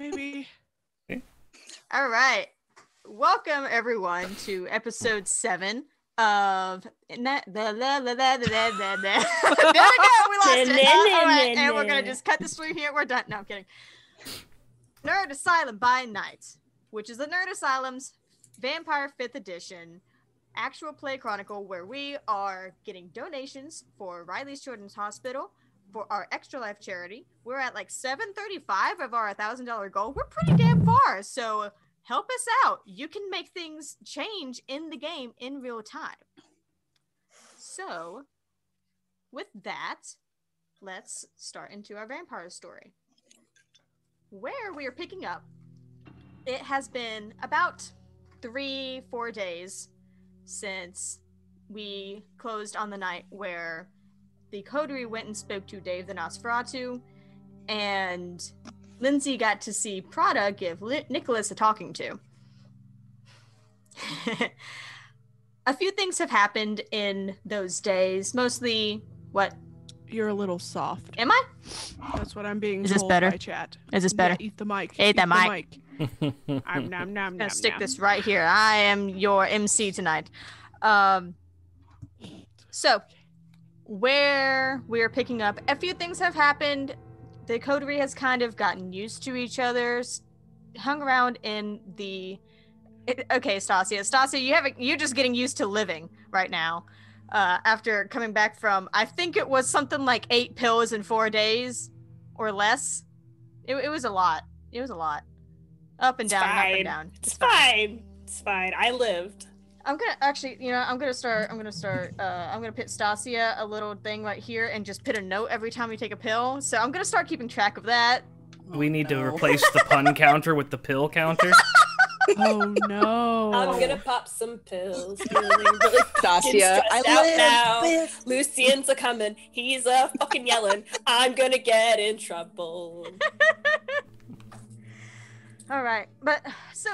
Maybe. All right. Welcome everyone to episode seven of na- da- da- da- da- da- da- da- da. There we go. We lost it. All right, and we're gonna just cut this through here. We're done. No, I'm kidding. Nerd Asylum by Night, which is the Nerd Asylum's Vampire Fifth Edition actual play chronicle, where we are getting donations for Riley's Children's Hospital for our Extra Life charity. We're at like 735 of our thousand dollar goal. We're pretty damn far. So help us out. You can make things change in the game in real time. So, with that, let's start into our vampire story. Where we are picking up, it has been about three, four days since we closed on the night where the coterie went and spoke to Dave the Nosferatu, and Lindsay got to see Prada give Li- Nicholas a talking to. a few things have happened in those days. Mostly, what You're a little soft. am I? That's what I'm being Is this told better? by chat. Is this Yeah, better? eat the mic. Eat the the mic. mic. I'm nom nom I'm gonna nom. stick nom. this right here. I am your MC tonight. Um, so where we're picking up, a few things have happened. The coterie has kind of gotten used to each other's, hung around in the. it- okay, Stacia. Stacia, you haven't. You're just getting used to living right now. Uh, after coming back from, I think it was something like eight pills in four days, or less. It, it was a lot. It was a lot. Up and It's down, up and down. It's fine. It's fine. I lived. I'm gonna actually, you know, I'm gonna start. I'm gonna start. Uh, I'm gonna put Stacia a little thing right here and just put a note every time we take a pill. So I'm gonna start keeping track of that. We need to replace the pun counter with the pill counter. Oh no. I'm gonna pop some pills. Feeling really Stacia, I out live now. with- Lucien's a coming. He's a fucking yelling. I'm gonna get in trouble. All right, but so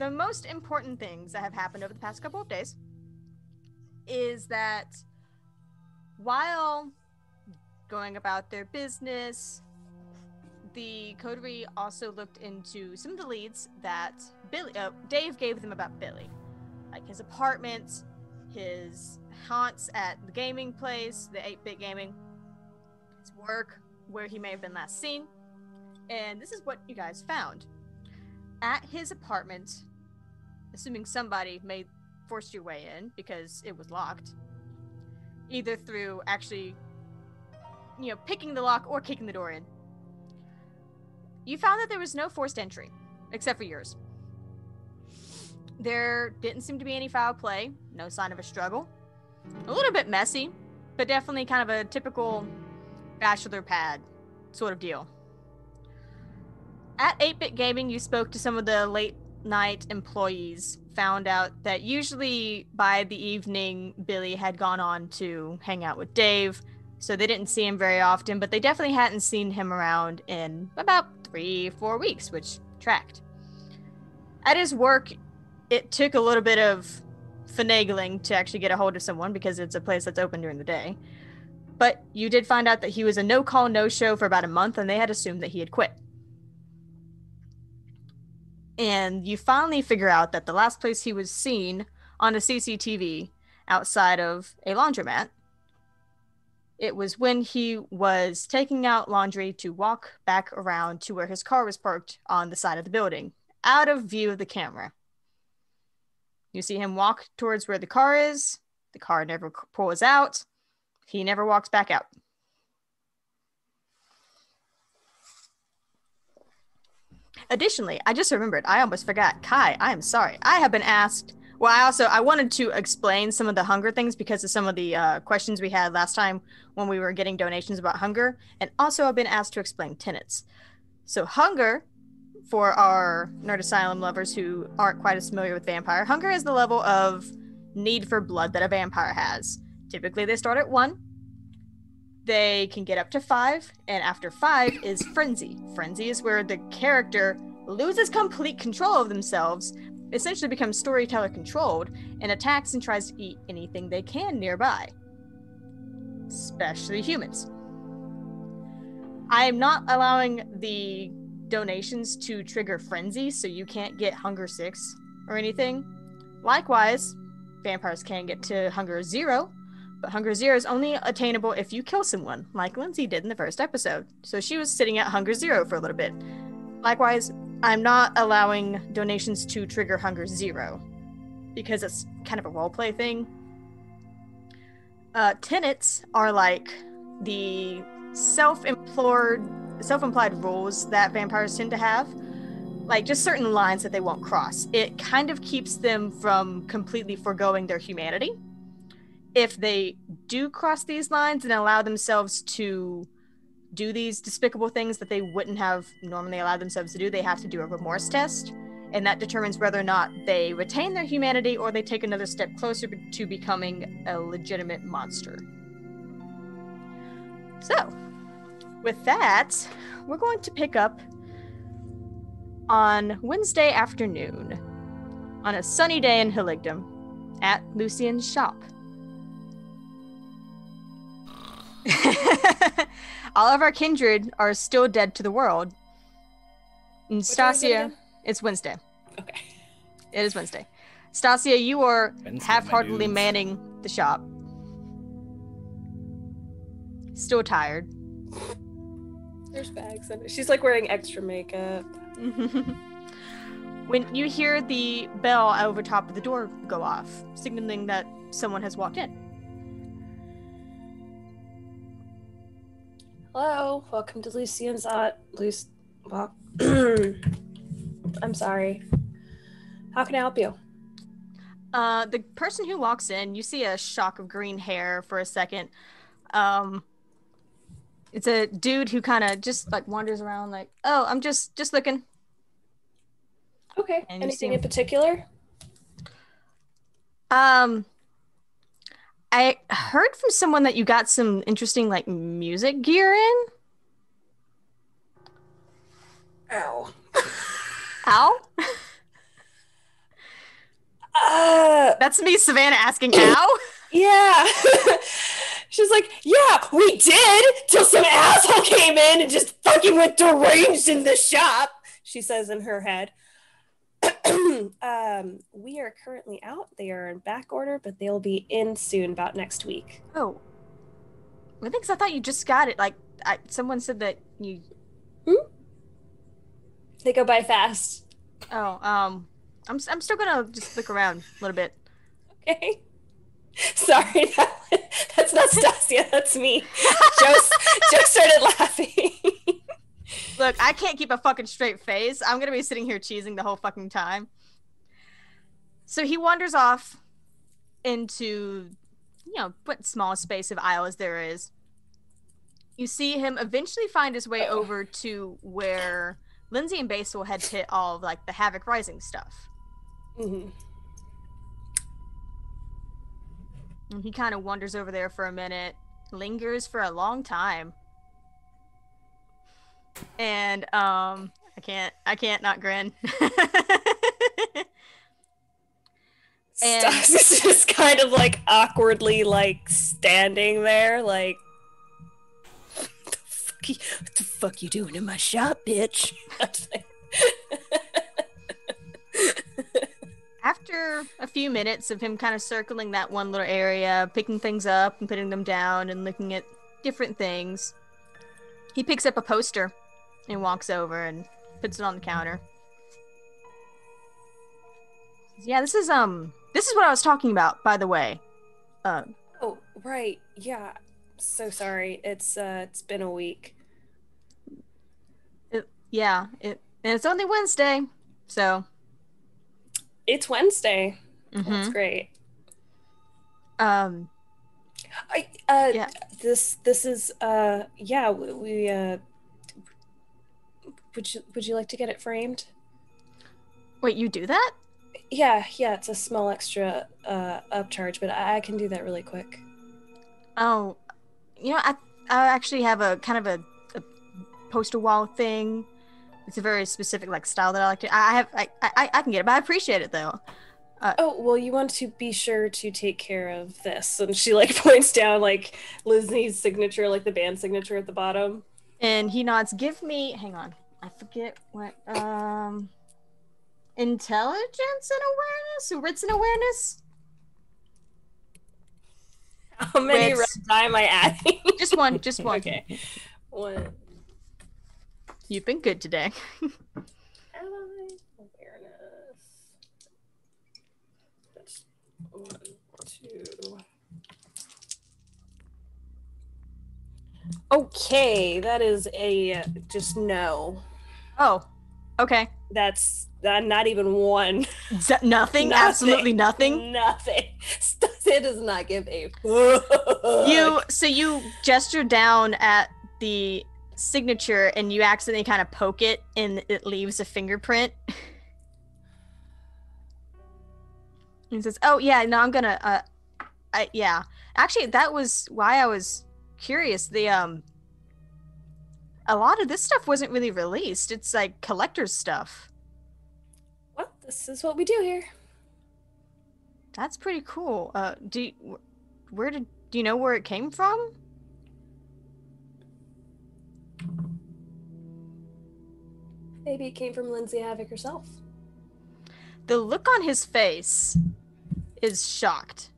the most important things that have happened over the past couple of days is that while going about their business, the coterie also looked into some of the leads that Billy, uh, Dave gave them about Billy, like his apartment, his haunts at the gaming place, the 8-bit gaming, his work, where he may have been last seen, and this is what you guys found. At his apartment, assuming somebody may forced your way in because it was locked, either through actually, you know, picking the lock or kicking the door in. You found that there was no forced entry, except for yours. There didn't seem to be any foul play, no sign of a struggle. A little bit messy, but definitely kind of a typical bachelor pad sort of deal. At 8-Bit Gaming, you spoke to some of the late night employees, found out that usually by the evening, Billy had gone on to hang out with Dave, so they didn't see him very often, but they definitely hadn't seen him around in about three, four weeks, which tracked. At his work, it took a little bit of finagling to actually get a hold of someone because it's a place that's open during the day. But you did find out that he was a no call, no show for about a month, and they had assumed that he had quit. And you finally figure out that the last place he was seen on a CCTV outside of a laundromat, it was when he was taking out laundry to walk back around to where his car was parked on the side of the building, out of view of the camera. You see him walk towards where the car is. The car never pulls out. He never walks back out. Additionally, I just remembered, I almost forgot. Kai, I am sorry. I have been asked. Well, I also I wanted to explain some of the hunger things because of some of the uh, questions we had last time when we were getting donations about hunger, and also I've been asked to explain tenets. So hunger, for our nerd asylum lovers who aren't quite as familiar with vampire, hunger is the level of need for blood that a vampire has. Typically, they start at one. They can get up to five, and after five is frenzy. Frenzy is where the character loses complete control of themselves, essentially becomes storyteller controlled, and attacks and tries to eat anything they can nearby, especially humans. I am not allowing the donations to trigger frenzy, so you can't get hunger six or anything. Likewise, vampires can get to hunger zero, but hunger zero is only attainable if you kill someone, like Lindsay did in the first episode. So she was sitting at hunger zero for a little bit. Likewise, I'm not allowing donations to trigger hunger zero because it's kind of a roleplay thing. Uh, tenets are like the self-implored, self-implied rules that vampires tend to have, like just certain lines that they won't cross. It kind of keeps them from completely foregoing their humanity. If they do cross these lines and allow themselves to do these despicable things that they wouldn't have normally allowed themselves to do, they have to do a remorse test. And that determines whether or not they retain their humanity or they take another step closer to becoming a legitimate monster. So, with that, we're going to pick up on Wednesday afternoon on a sunny day in Heligdom at Lucien's shop. All of our kindred are still dead to the world. And What time is it Stacia, it's Wednesday. Okay. It is Wednesday. Stacia, you are Wednesday, half-heartedly manning the shop. Still tired. There's bags in it. She's like wearing extra makeup. when you hear the bell over top of the door go off, signaling that someone has walked in. Hello, welcome to Lucien's Ot. Luce. Well, I'm sorry. How can I help you? Uh, the person who walks in, you see a shock of green hair for a second. Um, it's a dude who kind of just like wanders around, like, "Oh, I'm just just looking." Okay. And Anything in particular? Um, I heard from someone that you got some interesting like music gear in. Ow. Ow, Uh, that's me, Savannah, asking ow. yeah. She's like, yeah, we did till some asshole came in and just fucking went deranged in the shop. She says in her head. um, we are currently out. They are in back order, but they'll be in soon, about next week. Oh, really? Because I thought you just got it. Like, I, someone said that you. They go by fast. Oh, um, I'm I'm still gonna just look around a little bit. Okay. Sorry, that, that's not Stacia. That's me. Joe, Joe started laughing. Look, I can't keep a fucking straight face. I'm gonna be sitting here cheesing the whole fucking time. So he wanders off into, you know, what small space of aisles there is. You see him eventually find his way over to where Lindsay and Basil had hit all of like the Havoc Rising stuff. Mm-hmm. And he kind of wanders over there for a minute, lingers for a long time. And um I can't I can't not grin. And- just kind of like awkwardly like standing there, like what the fuck you, what the fuck you doing in my shop, bitch? After a few minutes of him kind of circling that one little area, picking things up and putting them down and looking at different things, he picks up a poster and walks over and puts it on the counter. Yeah, this is um this is what I was talking about, by the way. Uh, oh, right. Yeah. So sorry. It's uh it's been a week. it, yeah, it and it's only Wednesday, so It's Wednesday. That's mhm. great. um I uh Yeah. this this is uh yeah, we, we uh would you would you like to get it framed? wait, you do that? Yeah, yeah, it's a small extra uh upcharge, but I, I can do that really quick. Oh, you know, I I actually have a kind of a, a poster wall thing. It's a very specific like style that I like to. I I have I I, I can get it, but I appreciate it though. Oh, well, you want to be sure to take care of this. And she like points down like Lizzie's signature, like the band signature at the bottom. And he nods. Give me. Hang on. I forget what um intelligence and awareness or wits and awareness. How many red die am I adding? Just one, just one. okay. One. You've been good today. Ally awareness. That's one, two. Okay, that is a just no. Oh, okay. That's uh, not even one. Z- nothing, Nothing. absolutely nothing. Nothing. It does not give a You so you gesture down at the signature and you accidentally kind of poke it and it leaves a fingerprint. and says, "Oh yeah, no, I'm gonna. Uh, I yeah. Actually, that was why I was curious. The um, a lot of this stuff wasn't really released. It's like collector's stuff. Well, this is what we do here. That's pretty cool. Uh, do you, where did do you know where it came from? Maybe it came from Lindsay Havoc herself. The look on his face is shocked.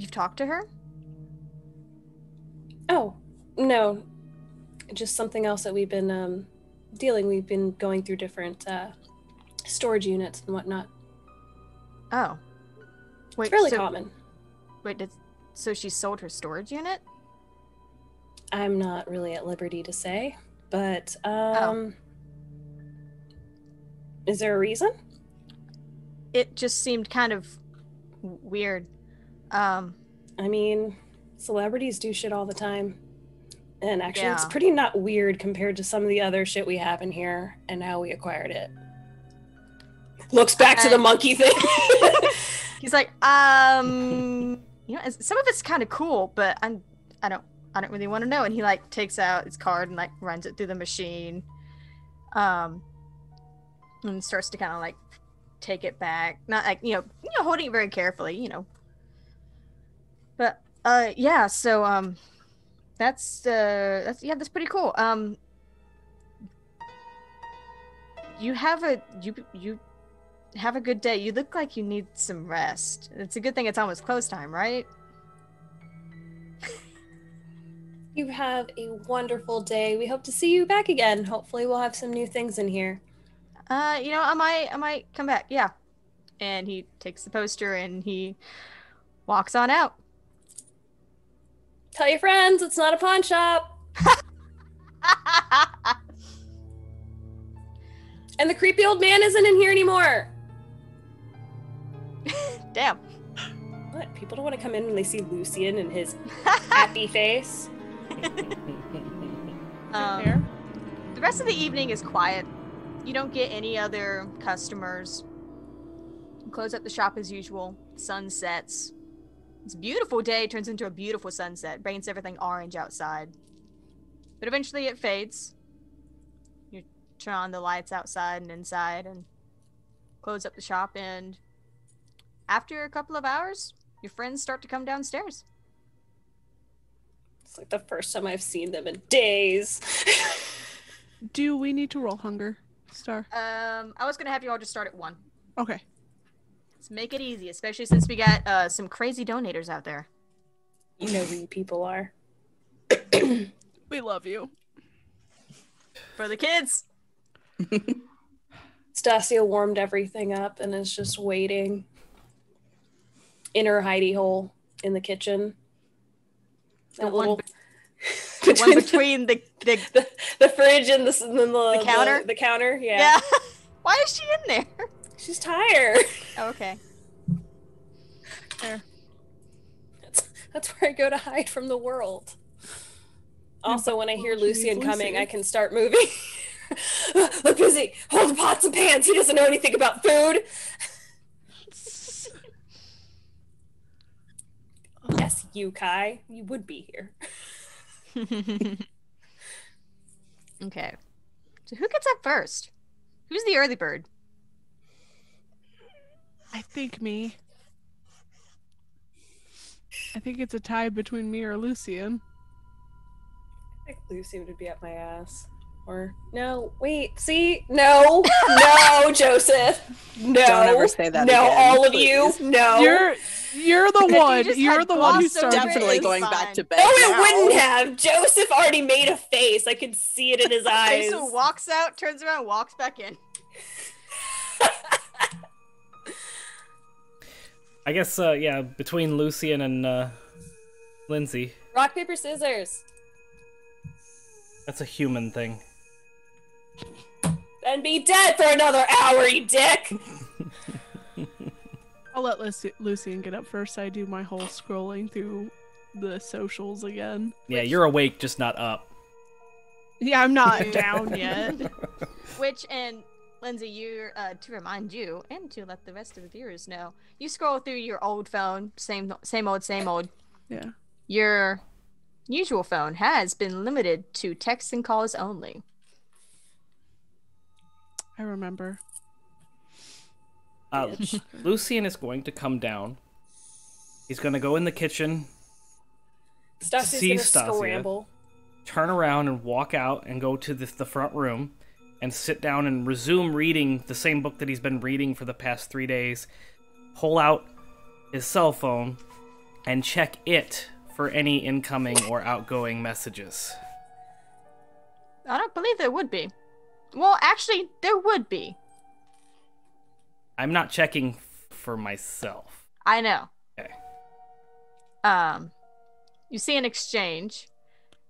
You've talked to her? Oh, no. Just something else that we've been um, dealing. We've been going through different uh, storage units and whatnot. Oh. Wait, It's fairly so, common. wait, did, so she sold her storage unit? I'm not really at liberty to say, but um, is there a reason? It just seemed kind of weird. Um, I mean, celebrities do shit all the time. And actually, it's pretty not weird compared to some of the other shit we have in here and how we acquired it. Looks back to the monkey thing. he's like, um, you know, some of it's kind of cool, but I'm, I don't, I don't really want to know. And he like takes out his card and like runs it through the machine, um, and starts to kind of like take it back, not like you know, you know, holding it very carefully, you know. But uh, yeah, so um, that's uh, that's yeah, that's pretty cool. Um, you have a you you have a good day. You look like you need some rest. It's a good thing it's almost close time, right? you have a wonderful day. We hope to see you back again. Hopefully, we'll have some new things in here. Uh, you know, I might, I might come back. Yeah. And he takes the poster and he walks on out. Tell your friends it's not a pawn shop. And the creepy old man isn't in here anymore. Damn. What? People don't want to come in when they see Lucien and his happy face. Um, the rest of the evening is quiet. You don't get any other customers. You close up the shop as usual. Sun sets. It's a beautiful day, turns into a beautiful sunset, paints everything orange outside. But eventually it fades. You turn on the lights outside and inside and close up the shop and after a couple of hours, your friends start to come downstairs. It's like the first time I've seen them in days. Do we need to roll hunger, Star? Um, I was gonna have you all just start at one. Okay. Let's make it easy, especially since we got uh, some crazy donators out there. you know who you people are. We love you. For the kids. Stacia warmed everything up and is just waiting in her hidey hole in the kitchen. The That one little- The one between the, the the, the fridge and the, and the, the counter? The, counter, yeah. yeah. Why is she in there? She's tired. Oh, okay. That's, that's where I go to hide from the world. Also, when I hear Well, she's Lucien coming, Lucy. I can start moving. Look busy. Hold the pots and pans. He doesn't know anything about food. Yes, you, Kai. You would be here. okay. So who gets up first? Who's the early bird? I think me. I think it's a tie between me or Lucien. I think Lucy would be up my ass. Or no, wait, see, no, no, Joseph, no, Don't ever say that no, again, all of please. you, no. You're you're the If you one. You're the one who glossed over started. it, Definitely going fine. back to bed. no, it now. wouldn't have. Joseph already made a face. I could see it in his eyes. Jason walks out, turns around, walks back in. I guess, uh, yeah, between Lucien and uh, Lindsay, Rock paper scissors. that's a human thing. And be dead for another hour, you dick. I'll let Lucy- Lucien get up first. I do my whole scrolling through the socials again. Yeah, you're awake, just not up. Yeah, I'm not down yet. Which, and Lindsay, you uh, to remind you and to let the rest of the viewers know, you scroll through your old phone, same same old, same old. Yeah. Your usual phone has been limited to texts and calls only. I remember. Uh, Lucien is going to come down. He's going to go in the kitchen, Stacia's See gonna Stacia. scramble. turn around and walk out and go to the, the front room and sit down and resume reading the same book that he's been reading for the past three days. Pull out his cell phone and check it for any incoming or outgoing messages. I don't believe there would be. Well, actually, there would be. I'm not checking f- for myself. I know. Okay. Um, you see an exchange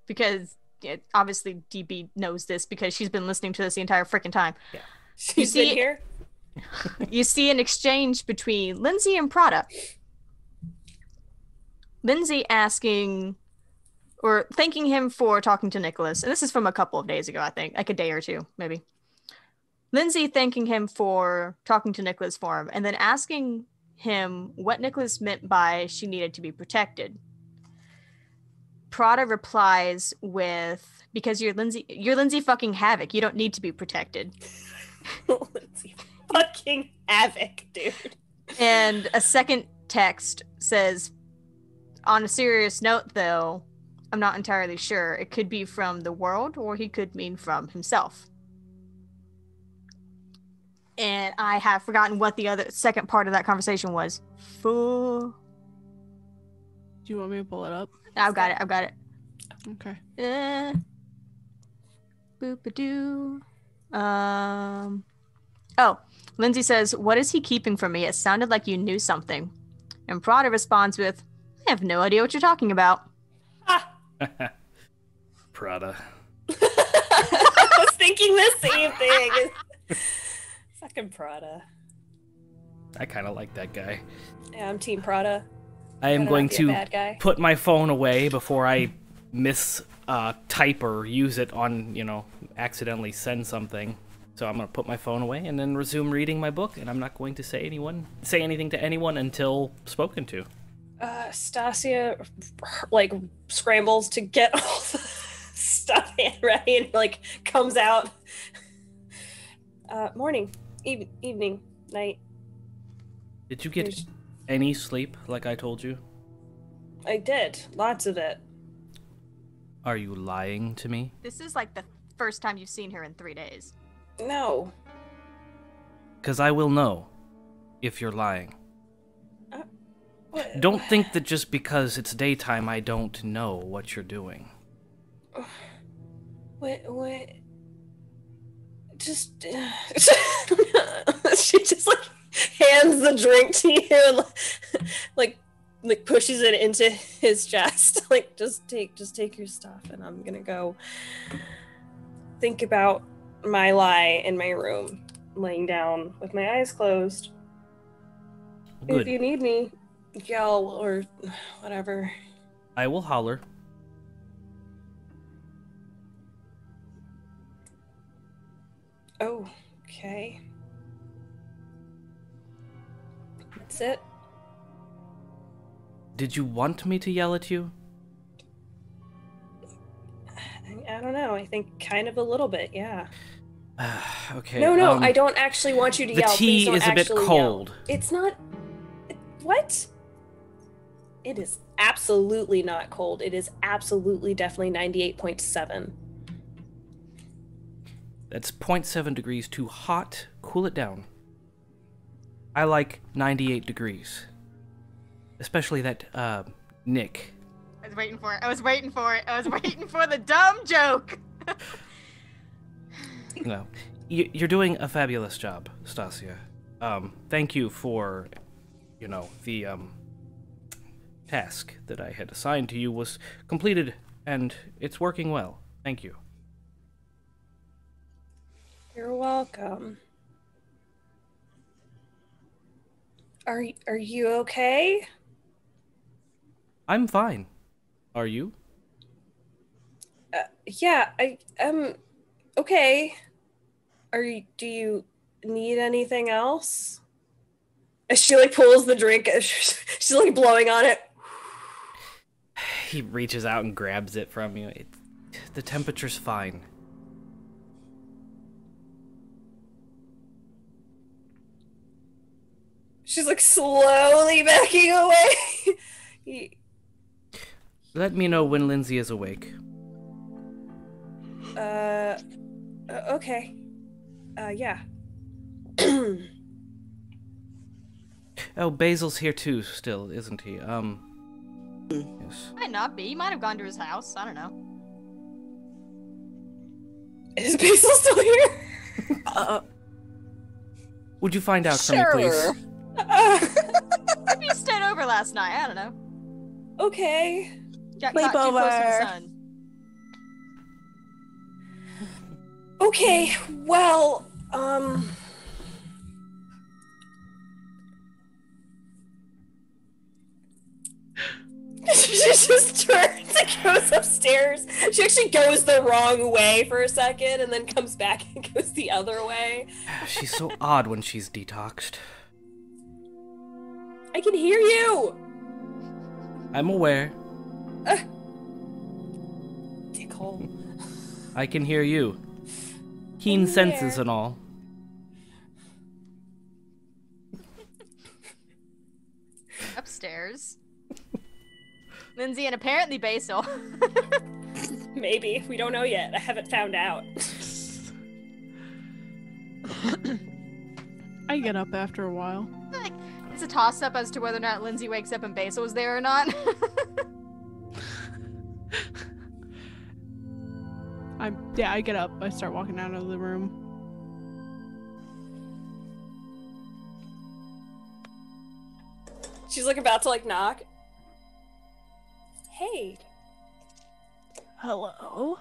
because it, obviously DB knows this because she's been listening to this the entire freaking time. She's see- been here. You see an exchange between Lindsay and Prada. Lindsay asking or thanking him for talking to Nicholas. And this is from a couple of days ago, I think, like a day or two, maybe. Lindsay thanking him for talking to Nicholas for him and then asking him what Nicholas meant by she needed to be protected. Prada replies with because you're Lindsay you're Lindsay fucking havoc. You don't need to be protected. Lindsay fucking havoc, dude. And a second text says, on a serious note, though, I'm not entirely sure. It could be from the world or he could mean from himself. And I have forgotten what the other second part of that conversation was. For Do you want me to pull it up? I've got it. I've got it. Okay. Uh, boop a doo. Um. Oh, Lindsay says, "What is he keeping from me? It sounded like you knew something." And Prada responds with, "I have no idea what you're talking about." Ah. Prada. I was thinking the same thing. Fucking Prada. I kind of like that guy. Yeah, I'm Team Prada. I am going not be a to put my phone away before I miss uh, type or use it on, you know, accidentally send something. So I'm gonna put my phone away and then resume reading my book, and I'm not going to say anyone say anything to anyone until spoken to. Uh, Stacia like scrambles to get all the stuff ready and like comes out. Uh, morning, eve- evening, night. Did you get There's- any sleep like I told you? I did lots of it. Are you lying to me? This is like the first time you've seen her in three days. No, Because I will know if you're lying. Uh, what? Don't think that just because it's daytime I don't know what you're doing. What? What? Just. Uh, she just like hands the drink to you and like like pushes it into his chest. Like just take just take your stuff and I'm gonna go think about my lie in my room, laying down with my eyes closed. Good. If you need me, yell or whatever. I will holler. Oh, okay. That's it. Did you want me to yell at you? I, I don't know. I think kind of a little bit, yeah. okay. no, no, um, I don't actually want you to The yell. Please tea is a bit actually yell. cold. It's not. What? It is absolutely not cold. It is absolutely definitely 98.7. That's 0.7 degrees too hot. Cool it down. I like 98 degrees. Especially that, uh, Nick. I was waiting for it. I was waiting for it. I was waiting for the dumb joke. You know, y- you're doing a fabulous job, Stacia. Um, thank you for, you know, the, um, task that I had assigned to you was completed, and it's working well. Thank you. You're welcome. Are are you okay? I'm fine. Are you? Uh, yeah, I um okay. Are you do you need anything else? As she like pulls the drink, she's like blowing on it. He reaches out and grabs it from you. It, the temperature's fine. She's like slowly backing away. He- Let me know when Lindsay is awake. uh, uh, okay. Uh, yeah. Oh, Basil's here too, still, isn't he? Um. Yes. Might not be. He might have gone to his house. I don't know. Is Basil still here? Uh, Would you find out for me, sure. please? Uh, Maybe he stayed over last night. I don't know. okay. Got caught too close to the Sleepover. sun. Okay, well, um. she just turns and goes upstairs. She actually goes the wrong way for a second and then comes back and goes the other way. She's so odd when she's detoxed. I can hear you! I'm aware. Uh, Dickhole. I can hear you. Keen I'm senses aware. and all. Upstairs. Lindsay and apparently Basil. Maybe. We don't know yet. I haven't found out. I get up after a while. like, it's a toss up as to whether or not Lindsay wakes up and Basil was there or not. I'm yeah, I get up. I start walking out of the room. She's like about to like knock. Hey. Hello.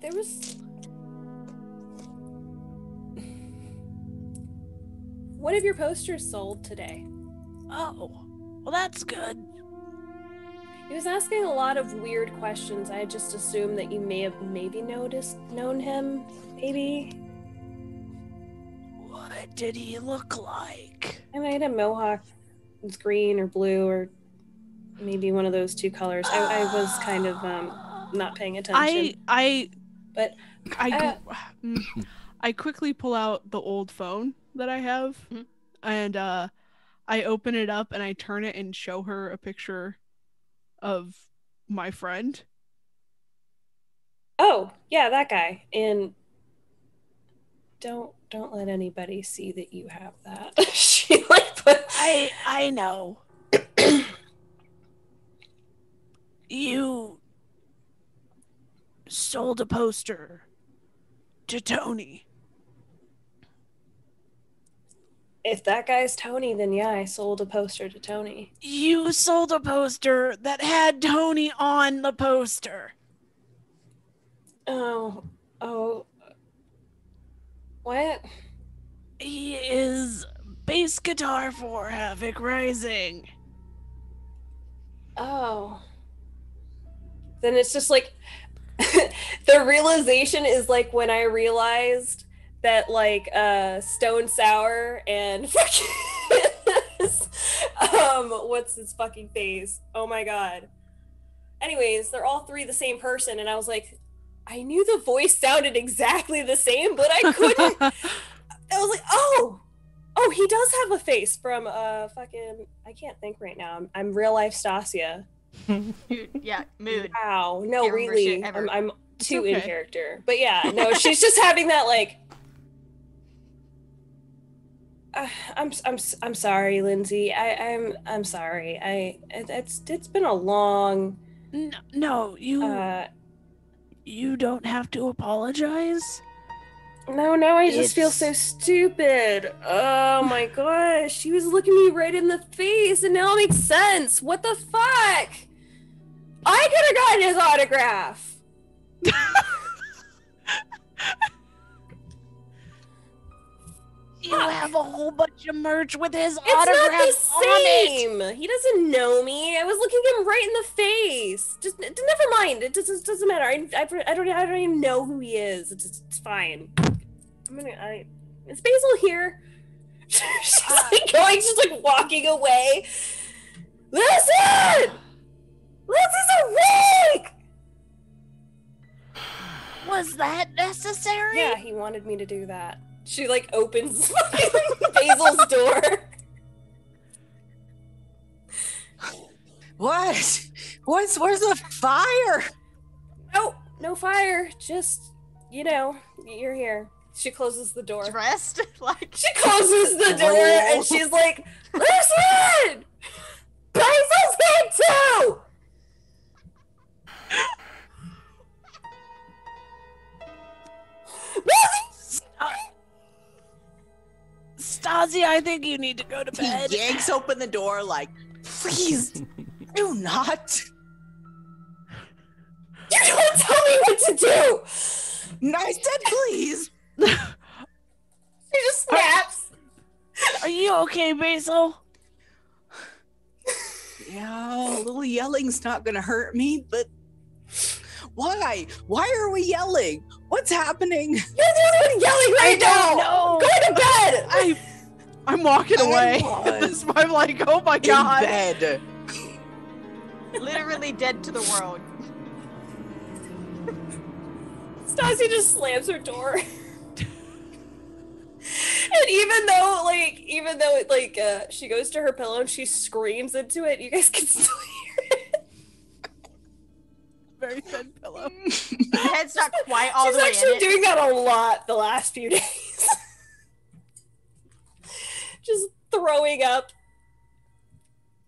There was. One of your posters sold today. Oh, well, that's good. He was asking a lot of weird questions. I just assumed that you may have maybe noticed, known him, maybe. What did he look like? I had a mohawk. It was green or blue or maybe one of those two colors. I, I was kind of um, not paying attention. I I But, I uh, I quickly pull out the old phone that I have Mhm. and uh I open it up and I turn it and show her a picture of my friend. Oh, yeah, that guy. And don't don't let anybody see that you have that. she like put I I know. you sold a poster to Tony. If that guy's Tony, then yeah, I sold a poster to Tony. You sold a poster that had Tony on the poster. Oh, oh. What? He is bass guitar for Havoc Rising. Oh. Then it's just like the realization is like when I realized that like uh Stone Sour and um what's his fucking face? Oh my god. Anyways, they're all three the same person and I was like I knew the voice sounded exactly the same, but I couldn't I was like, "Oh. Oh, he does have a face from uh fucking I can't think right now. I'm, I'm real life Stacia. yeah, mood. Wow. No, Can't remember shit really. I'm, I'm too in character. But yeah, no, she's just having that like uh, I'm I'm I'm sorry, Lindsay. I I'm I'm sorry. I it, it's it's been a long N- no, you uh you don't have to apologize. no, now I just feel so stupid. Oh my gosh. She was looking me right in the face and now it makes sense. What the fuck? I could have gotten his autograph. You have a whole bunch of merch with his It's not autograph the on it. same. He doesn't know me. I was looking him right in the face. Just never mind. It doesn't doesn't matter. I, I, I don't I don't even know who he is. It's, it's fine. I'm gonna. I is Basil here? she's uh, like going. She's like walking away. Listen, Lizzie's awake. Was that necessary? Yeah, he wanted me to do that. She like opens Basil's door. What? What's where's the fire? No, no fire. Just you know, you're here. She closes the door. Dressed like She closes the door and she's like, "Listen, Basil's here too." Lizzie! Stasi, I think you need to go to bed. He bed. yanks open the door like, please do not. You don't tell me what to do. No, I said please. She just snaps. Are you okay, Basil? Yeah, a little yelling's not gonna hurt me, but why? Why are we yelling? What's happening? You're the only one yelling right now. know. Go to bed. I I'm walking I away. was I'm like, oh my In god. bed. literally dead to the world. Stassi just slams her door. and even though, like, even though, like, uh, she goes to her pillow and she screams into it, you guys can still hear it. Very thin pillow. The head's not quite all She's the way actually in it. doing that a lot the last few days. just throwing up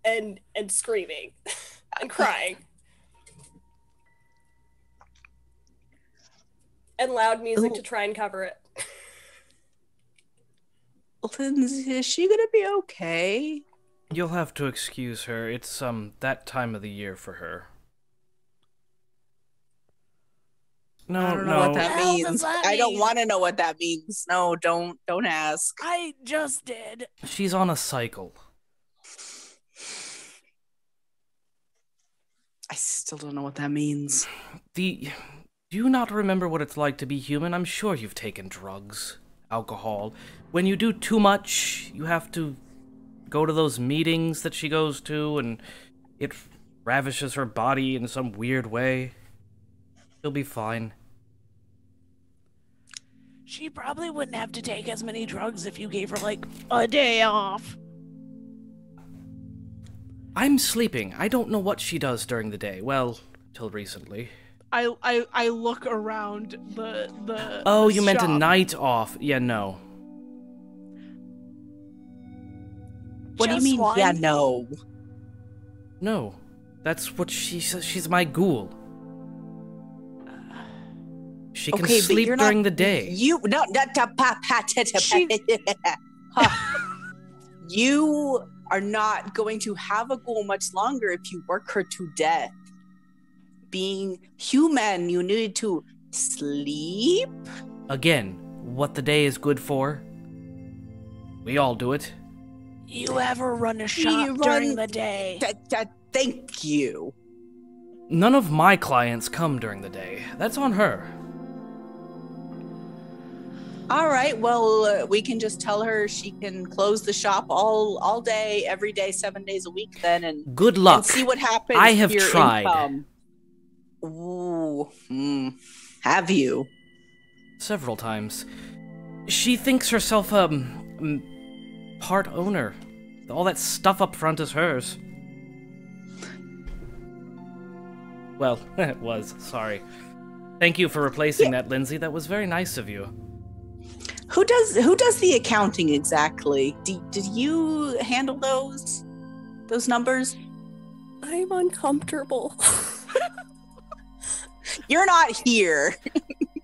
and and screaming and crying. and loud music to try and cover it. Lindsay, is she gonna be okay? You'll have to excuse her. It's um that time of the year for her. No, I don't know no. what that What hell means. that I don't mean? want to know what that means. No, don't don't ask. I just did. She's on a cycle. I still don't know what that means. The do you not remember what it's like to be human? I'm sure you've taken drugs, alcohol. When you do too much, you have to go to those meetings that she goes to and it ravishes her body in some weird way. She'll be fine. She probably wouldn't have to take as many drugs if you gave her like a day off. I'm sleeping. I don't know what she does during the day. Well, till recently. I I I look around the the. Oh, the you meant a night off. Yeah, no. What do you mean? one? Yeah, no. No. That's what she says. She's my ghoul. She can Okay, but sleep you're not- during the day. You no, not ta- pa- pa- ta- ta- She- Huh. You are not going to have a goal much longer if you work her to death. Being human, you need to sleep. Again, what the day is good for. We all do it. You ever run a shop run- during the day? Ta- ta- thank you. None of my clients come during the day. That's on her. All right. Well, uh, we can just tell her she can close the shop all all day, every day, seven days a week, then, and, Good and luck. see what happens. I have tried. income. Ooh, hmm. have you? Several times. She thinks herself um, part owner. All that stuff up front is hers. Well, it was. Sorry. Thank you for replacing that, Lindsay. That was very nice of you. Who does who does the accounting exactly? Do, did you handle those those numbers? I'm uncomfortable. You're not here.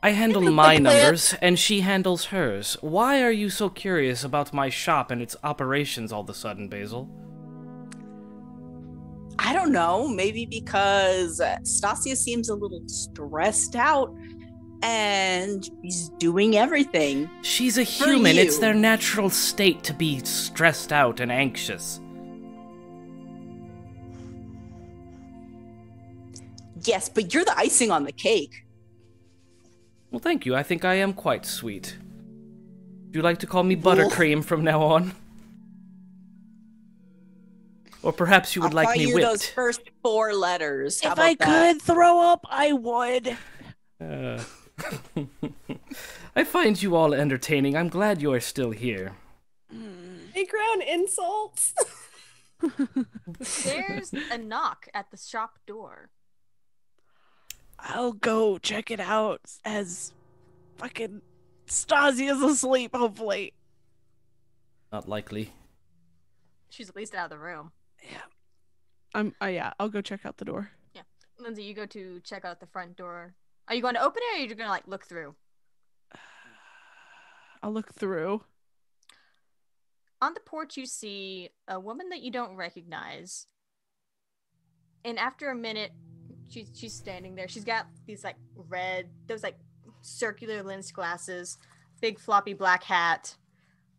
I handle my numbers, and she handles hers. Why are you so curious about my shop and its operations all of a sudden, Basil? I don't know. Maybe because uh, Stacia seems a little stressed out and she's doing everything. She's a For human. It's their natural state to be stressed out and anxious. Yes, but you're the icing on the cake. Well, thank you. I think I am quite sweet. Would you like to call me Buttercream from now on? Or perhaps you would I'll like call me you whipped. those first four letters. How if I that? could throw up, I would. Uh, I find you all entertaining. I'm glad you are still here. Playground insults. There's a knock at the shop door. I'll go check it out as fucking Stacia is asleep, hopefully. Not likely. She's at least out of the room. Yeah. I'm. Uh, yeah, I'll go check out the door. Yeah. Lindsay, you go to check out the front door. Are you going to open it or are you going to like look through? I'll look through. On the porch, you see a woman that you don't recognize. And after a minute, she's she's standing there. She's got these like red, those like circular lens glasses, big floppy black hat,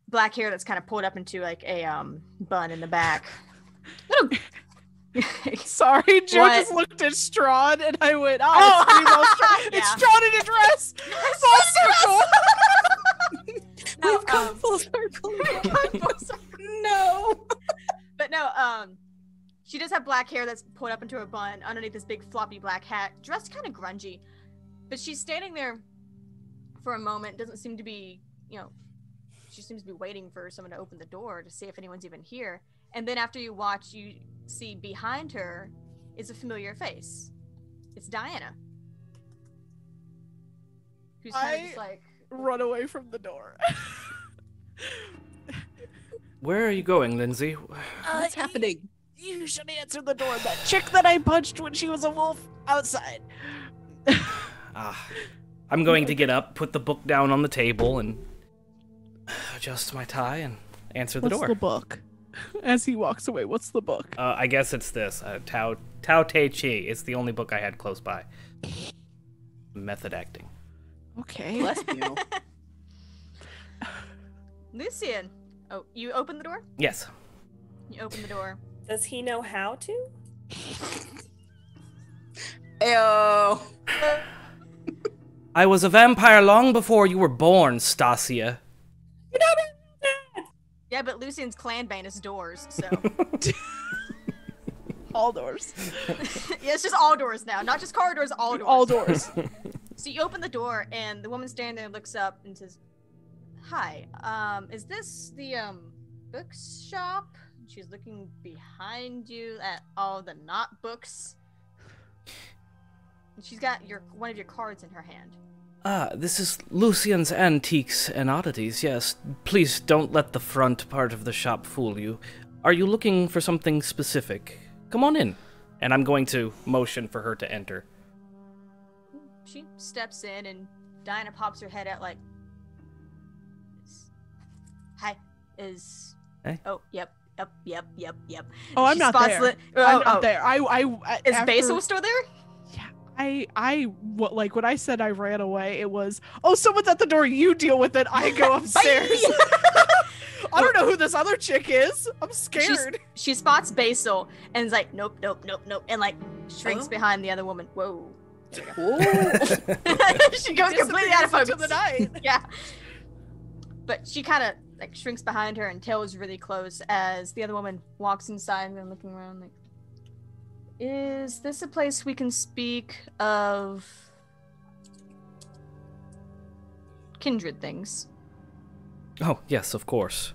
black hair that's kind of pulled up into like a um bun in the back. Little- Sorry, Joe What? just looked at Strawn and I went, oh, Oh, it's Strawn. yeah. It's Strawn in a dress. Full circle. no, We've come um, full circle. full circle. no. But no, um, she does have black hair that's pulled up into a bun underneath this big floppy black hat, dressed kind of grungy. But she's standing there for a moment, doesn't seem to be, you know, she seems to be waiting for someone to open the door to see if anyone's even here. And then after you watch, you see behind her is a familiar face. It's Diana. Who's kind of just like, Run away from the door. Where are you going, Lindsay? What's Uh, happening? You should answer the door. That chick that I punched when she was a wolf outside. Ah, I'm going to get up, put the book down on the table, and adjust my tie and answer the What's door. the book? As he walks away, what's the book? Uh, I guess it's this uh, Tao Tao Te Chi. It's the only book I had close by. Method acting. Okay. Bless you. Lucien. Oh, you open the door? Yes. You open the door. Does he know how to? Ew. I was a vampire long before you were born, Stacia. Yeah, but Lucien's clan bane is doors, so All doors. yeah, it's just all doors now, not just corridors, all doors. All doors. So you open the door, and the woman standing there looks up and says, "Hi, um, is this the um bookshop?" She's looking behind you at all the not books. And she's got your one of your cards in her hand. Ah, this is Lucien's Antiques and Oddities, yes. Please don't let the front part of the shop fool you. Are you looking for something specific? Come on in. And I'm going to motion for her to enter. She steps in, and Diana pops her head out like, "Hi, is Hey. oh yep." Yep, yep, yep, yep. Oh, I'm She not spots there. Li- I'm oh, not oh. there. I, I, I Is after- Basil still there? I, I, what, like when I said I ran away, it was, oh, someone's at the door. You deal with it. I go upstairs. I don't know who this other chick is. I'm scared. she spots Basil and is like, nope, nope, nope, nope, and like shrinks Oh. behind the other woman. Whoa. Go. she goes completely out of focus. the night. yeah. But she kind of like shrinks behind her and tails really close as the other woman walks inside and looking around like, is this a place we can speak of kindred things? Oh, yes, of course.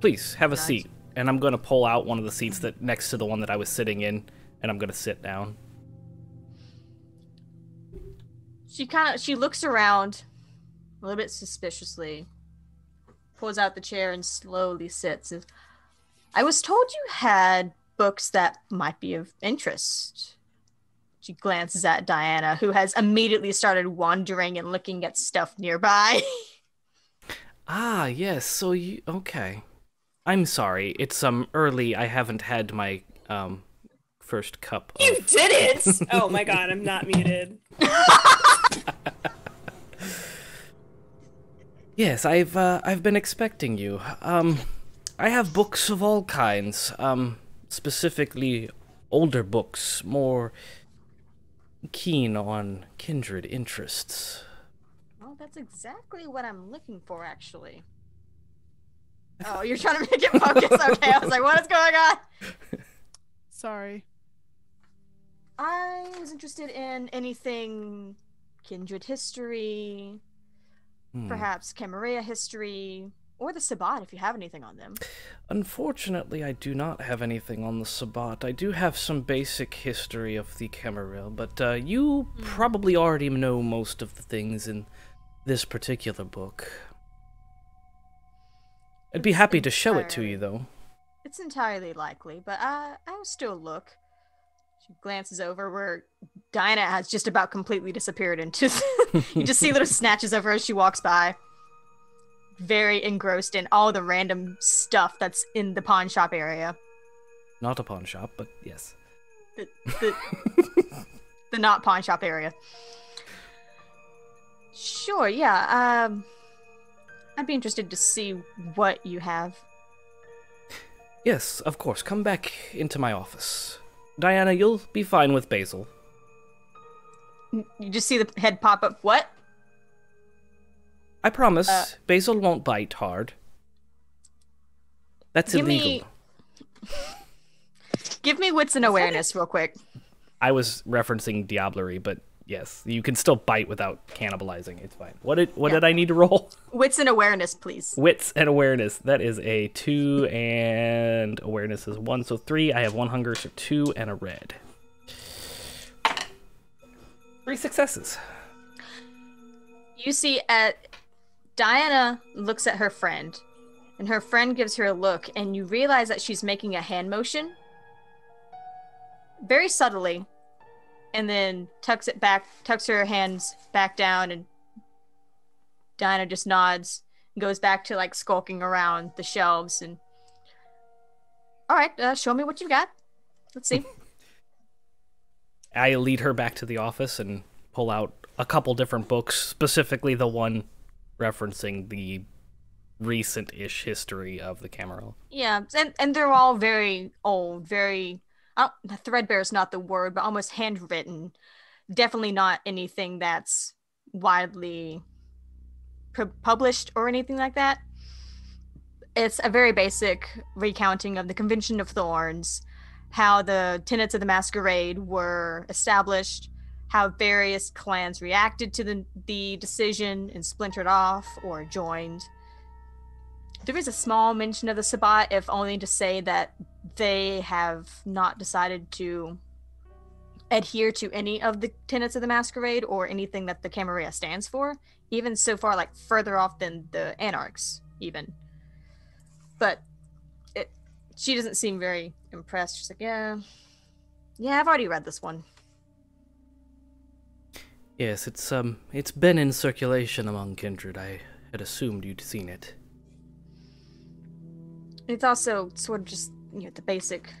Please have a Nice. seat. And I'm gonna pull out one of the seats that next to the one that I was sitting in, and I'm gonna sit down. She kind of she looks around a little bit suspiciously, pulls out the chair and slowly sits. I was told you had books that might be of interest. She glances at Diana, who has immediately started wandering and looking at stuff nearby. Ah, yes. So you okay? I'm sorry. It's um early. I haven't had my um first cup. You did it! oh my god, I'm not muted. Yes, I've uh, I've been expecting you. Um, I have books of all kinds. Um, specifically older books, more keen on kindred interests. well, that's exactly what I'm looking for, actually. Oh, you're trying to make it focus? Okay, I was like, what is going on? Sorry. I was interested in anything kindred history, Hmm. perhaps Camarilla history, or the Sabbat if you have anything on them. Unfortunately, I do not have anything on the Sabbat. I do have some basic history of the Camaril, but uh, you probably already know most of the things in this particular book. I'd be It's happy to show it to you, though. It's entirely likely, but I I will still look. She glances over where Diana has just about completely disappeared into. you just see little snatches of her as she walks by. Very engrossed in all the random stuff that's in the pawn shop area. Not a pawn shop, but yes. The, the, the not pawn shop area. Sure, yeah. Um, I'd be interested to see what you have. Yes, of course. Come back into my office. Diana, you'll be fine with Basil. You just see the head pop up. What? I promise, Uh, Basil won't bite hard. That's Give illegal. me- Give me wits and awareness real quick. I was referencing Diablerie, but yes, you can still bite without cannibalizing. It's fine. What did what Yeah. did I need to roll? Wits and awareness, please. Wits and awareness. That is a two, and awareness is one, so three. I have one hunger, so two and a red. Three successes. You see, at Diana looks at her friend, and her friend gives her a look, and you realize that she's making a hand motion, very subtly, and then tucks it back, tucks her hands back down, and Diana just nods, and goes back to like skulking around the shelves, and all right, uh, show me what you got. Let's see. I lead her back to the office and pull out a couple different books, specifically the one referencing the recent-ish history of the Camarilla. Yeah, and and they're all very old, very oh, threadbare is not the word, but almost handwritten. Definitely not anything that's widely pu- published or anything like that. It's a very basic recounting of the Convention of Thorns, how the tenets of the masquerade were established, how various clans reacted to the, the decision and splintered off or joined. There is a small mention of the Sabbat, if only to say that they have not decided to adhere to any of the tenets of the masquerade or anything that the Camarilla stands for, even so far like further off than the Anarchs, even. But it she doesn't seem very impressed. She's like, Yeah. Yeah, I've already read this one. Yes, it's um, it's been in circulation among kindred. I had assumed you'd seen it. It's also sort of just you know the basic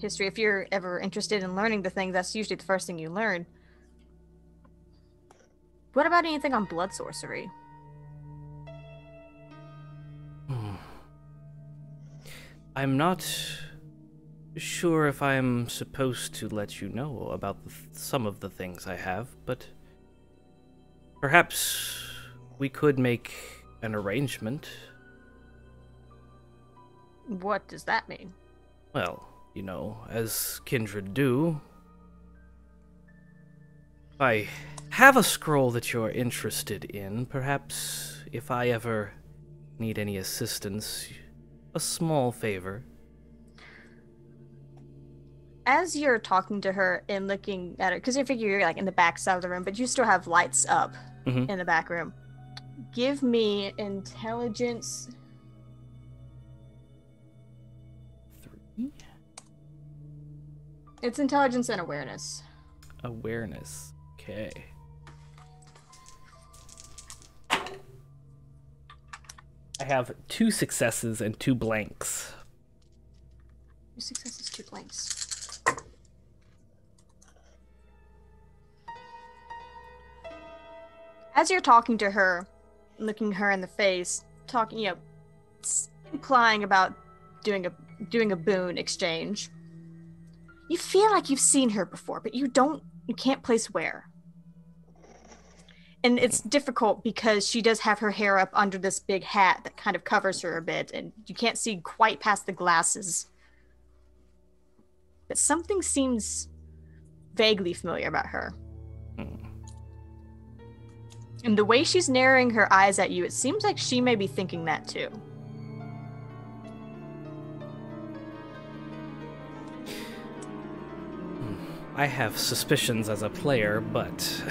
history. If you're ever interested in learning the thing, that's usually the first thing you learn. What about anything on blood sorcery? Hmm. I'm not sure if I'm supposed to let you know about the, some of the things I have, but perhaps we could make an arrangement. What does that mean? Well, you know, as kindred do. If I have a scroll that you're interested in, perhaps if I ever need any assistance, a a small favor. As you're talking to her and looking at her, because you figure you're like in the back side of the room, but you still have lights up Mhm. in the back room. Give me intelligence. Three. It's intelligence and awareness. Awareness. Okay. I have two successes and two blanks. Two successes, two blanks. As you're talking to her, looking her in the face, talking, you know, implying about doing a doing a boon exchange, you feel like you've seen her before, but you don't, you can't place where. And it's difficult because she does have her hair up under this big hat that kind of covers her a bit, and you can't see quite past the glasses but something seems vaguely familiar about her. Hmm. And the way she's narrowing her eyes at you, it seems like she may be thinking that too. I have suspicions as a player, but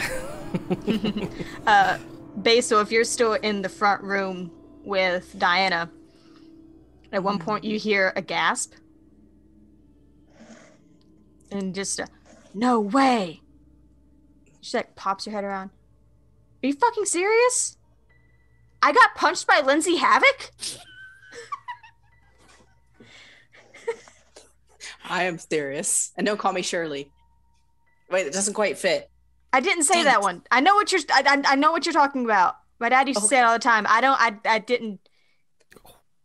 Uh, Basil, if you're still in the front room with Diana, at one point you hear a gasp. And just a, no way. She like pops her head around. Are you fucking serious? I got punched by Lindsay Havoc? I am serious. And don't call me Shirley. Wait, it doesn't quite fit. I didn't say Damn that it. one. I know what you're. I, I, I know what you're talking about. My dad used to say it all the time. I don't. I I didn't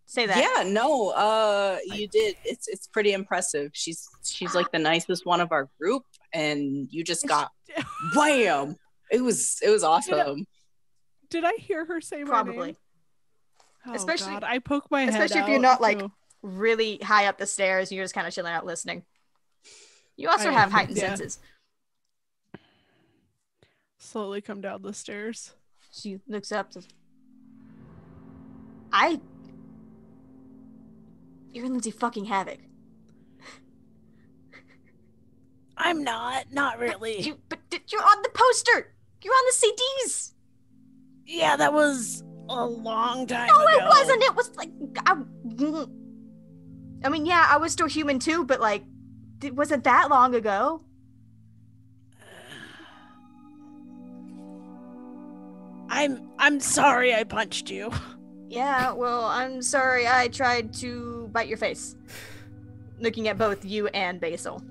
say that. Yeah, no, uh you did. It's it's pretty impressive. She's she's like the nicest one of our group and you just got wham. It was it was awesome. Did I hear her say my Probably. name? Oh, Especially- God, I poke my head especially if you're out, not, like, so- Really high up the stairs, and you're just kind of chilling out listening. You also I- have heightened yeah. senses. slowly come down the stairs. She looks up. Says, I. You're in Lindsay fucking Havoc. I'm not. Not really. You, but d- you're on the poster. You're on the CDs. yeah, that was a long time No, ago. it wasn't. It was like I. I mean, yeah, I was still human too, but like, it wasn't that long ago. I'm. I'm sorry. I punched you. Yeah, well, I'm sorry. I tried to bite your face. Looking at both you and Basil.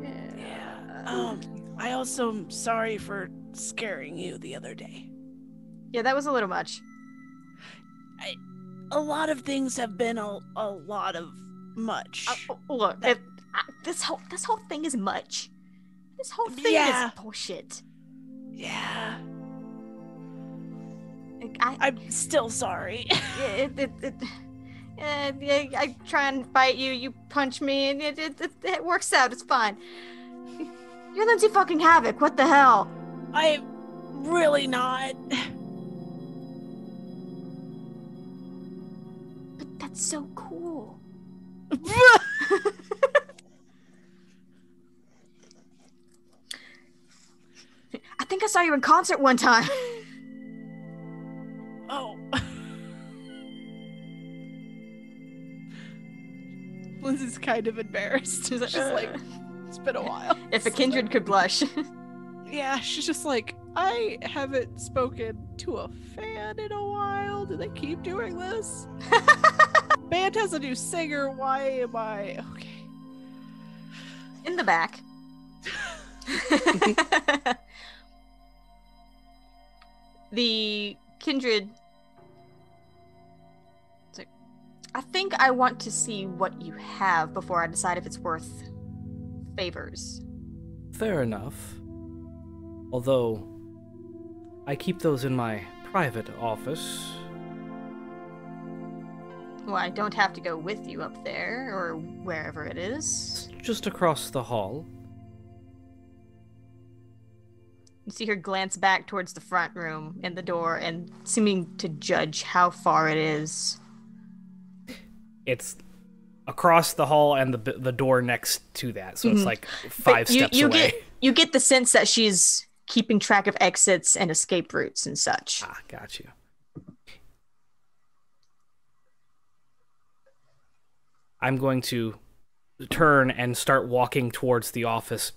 Yeah. Um. I also am sorry for scaring you the other day. Yeah, that was a little much. A lot of things have been a, a lot of much. Uh, look, if, I, this whole this whole thing is much. This whole thing Yeah. is bullshit. yeah. I, I'm still sorry. it, it, it, yeah, I try and fight you, you punch me, and it, it, it, it works out. It's fine. You're Lindsay fucking Havoc. What the hell? I'm really not. But that's so cool. I think I saw you in concert one time. Oh. Liz is kind of embarrassed. She's like, like, it's been a while. if a kindred could blush. Yeah, she's just like, I haven't spoken to a fan in a while. Do they keep doing this? Band has a new singer. Why am I okay? in the back. the kindred. It's like, I think I want to see what you have before I decide if it's worth favors. fair enough. Although, I keep those in my private office. Well, I don't have to go with you up there or wherever it is. It's just across the hall. You see her glance back towards the front room and the door and seeming to judge how far it is. it's across the hall and the the door next to that, so it's Mhm. like But five you, steps you away. get you get the sense that she's keeping track of exits and escape routes and such. Ah, got you. I'm going to turn and start walking towards the office,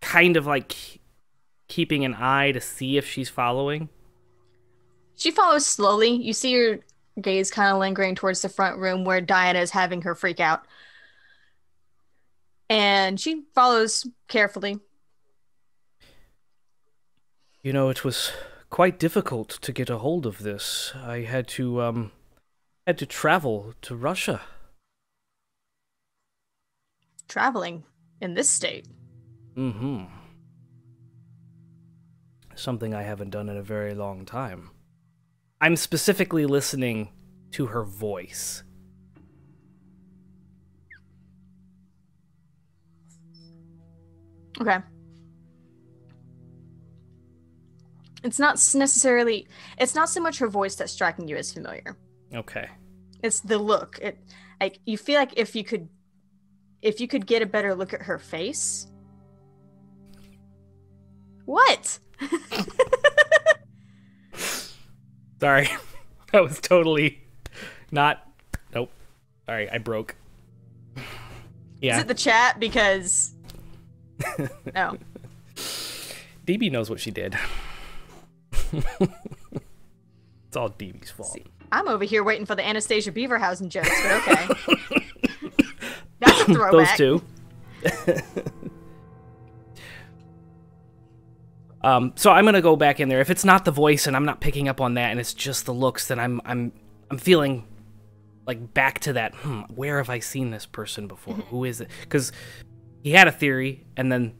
kind of like keeping an eye to see if she's following. She follows slowly. You see her gaze kind of lingering towards the front room where Diana is having her freak out. And she follows carefully. You know, it was quite difficult to get a hold of this. I had to um had to travel to Russia. Traveling in this state. Mm-hmm. Something I haven't done in a very long time. I'm specifically listening to her voice. Okay. It's not necessarily it's not so much her voice that's striking you as familiar. Okay. It's the look. It like you feel like if you could if you could get a better look at her face. What? Sorry. that was totally not Nope. Sorry, I broke. Is Yeah. it the chat because No. DB knows what she did. it's all DB's fault. I'm over here waiting for the Anastasia Beaverhausen jokes, but okay. That's a Those two. um, so I'm gonna go back in there. If it's not the voice and I'm not picking up on that, and it's just the looks, then I'm I'm I'm feeling like back to that. Hmm, where have I seen this person before? Who is it? Because he had a theory, and then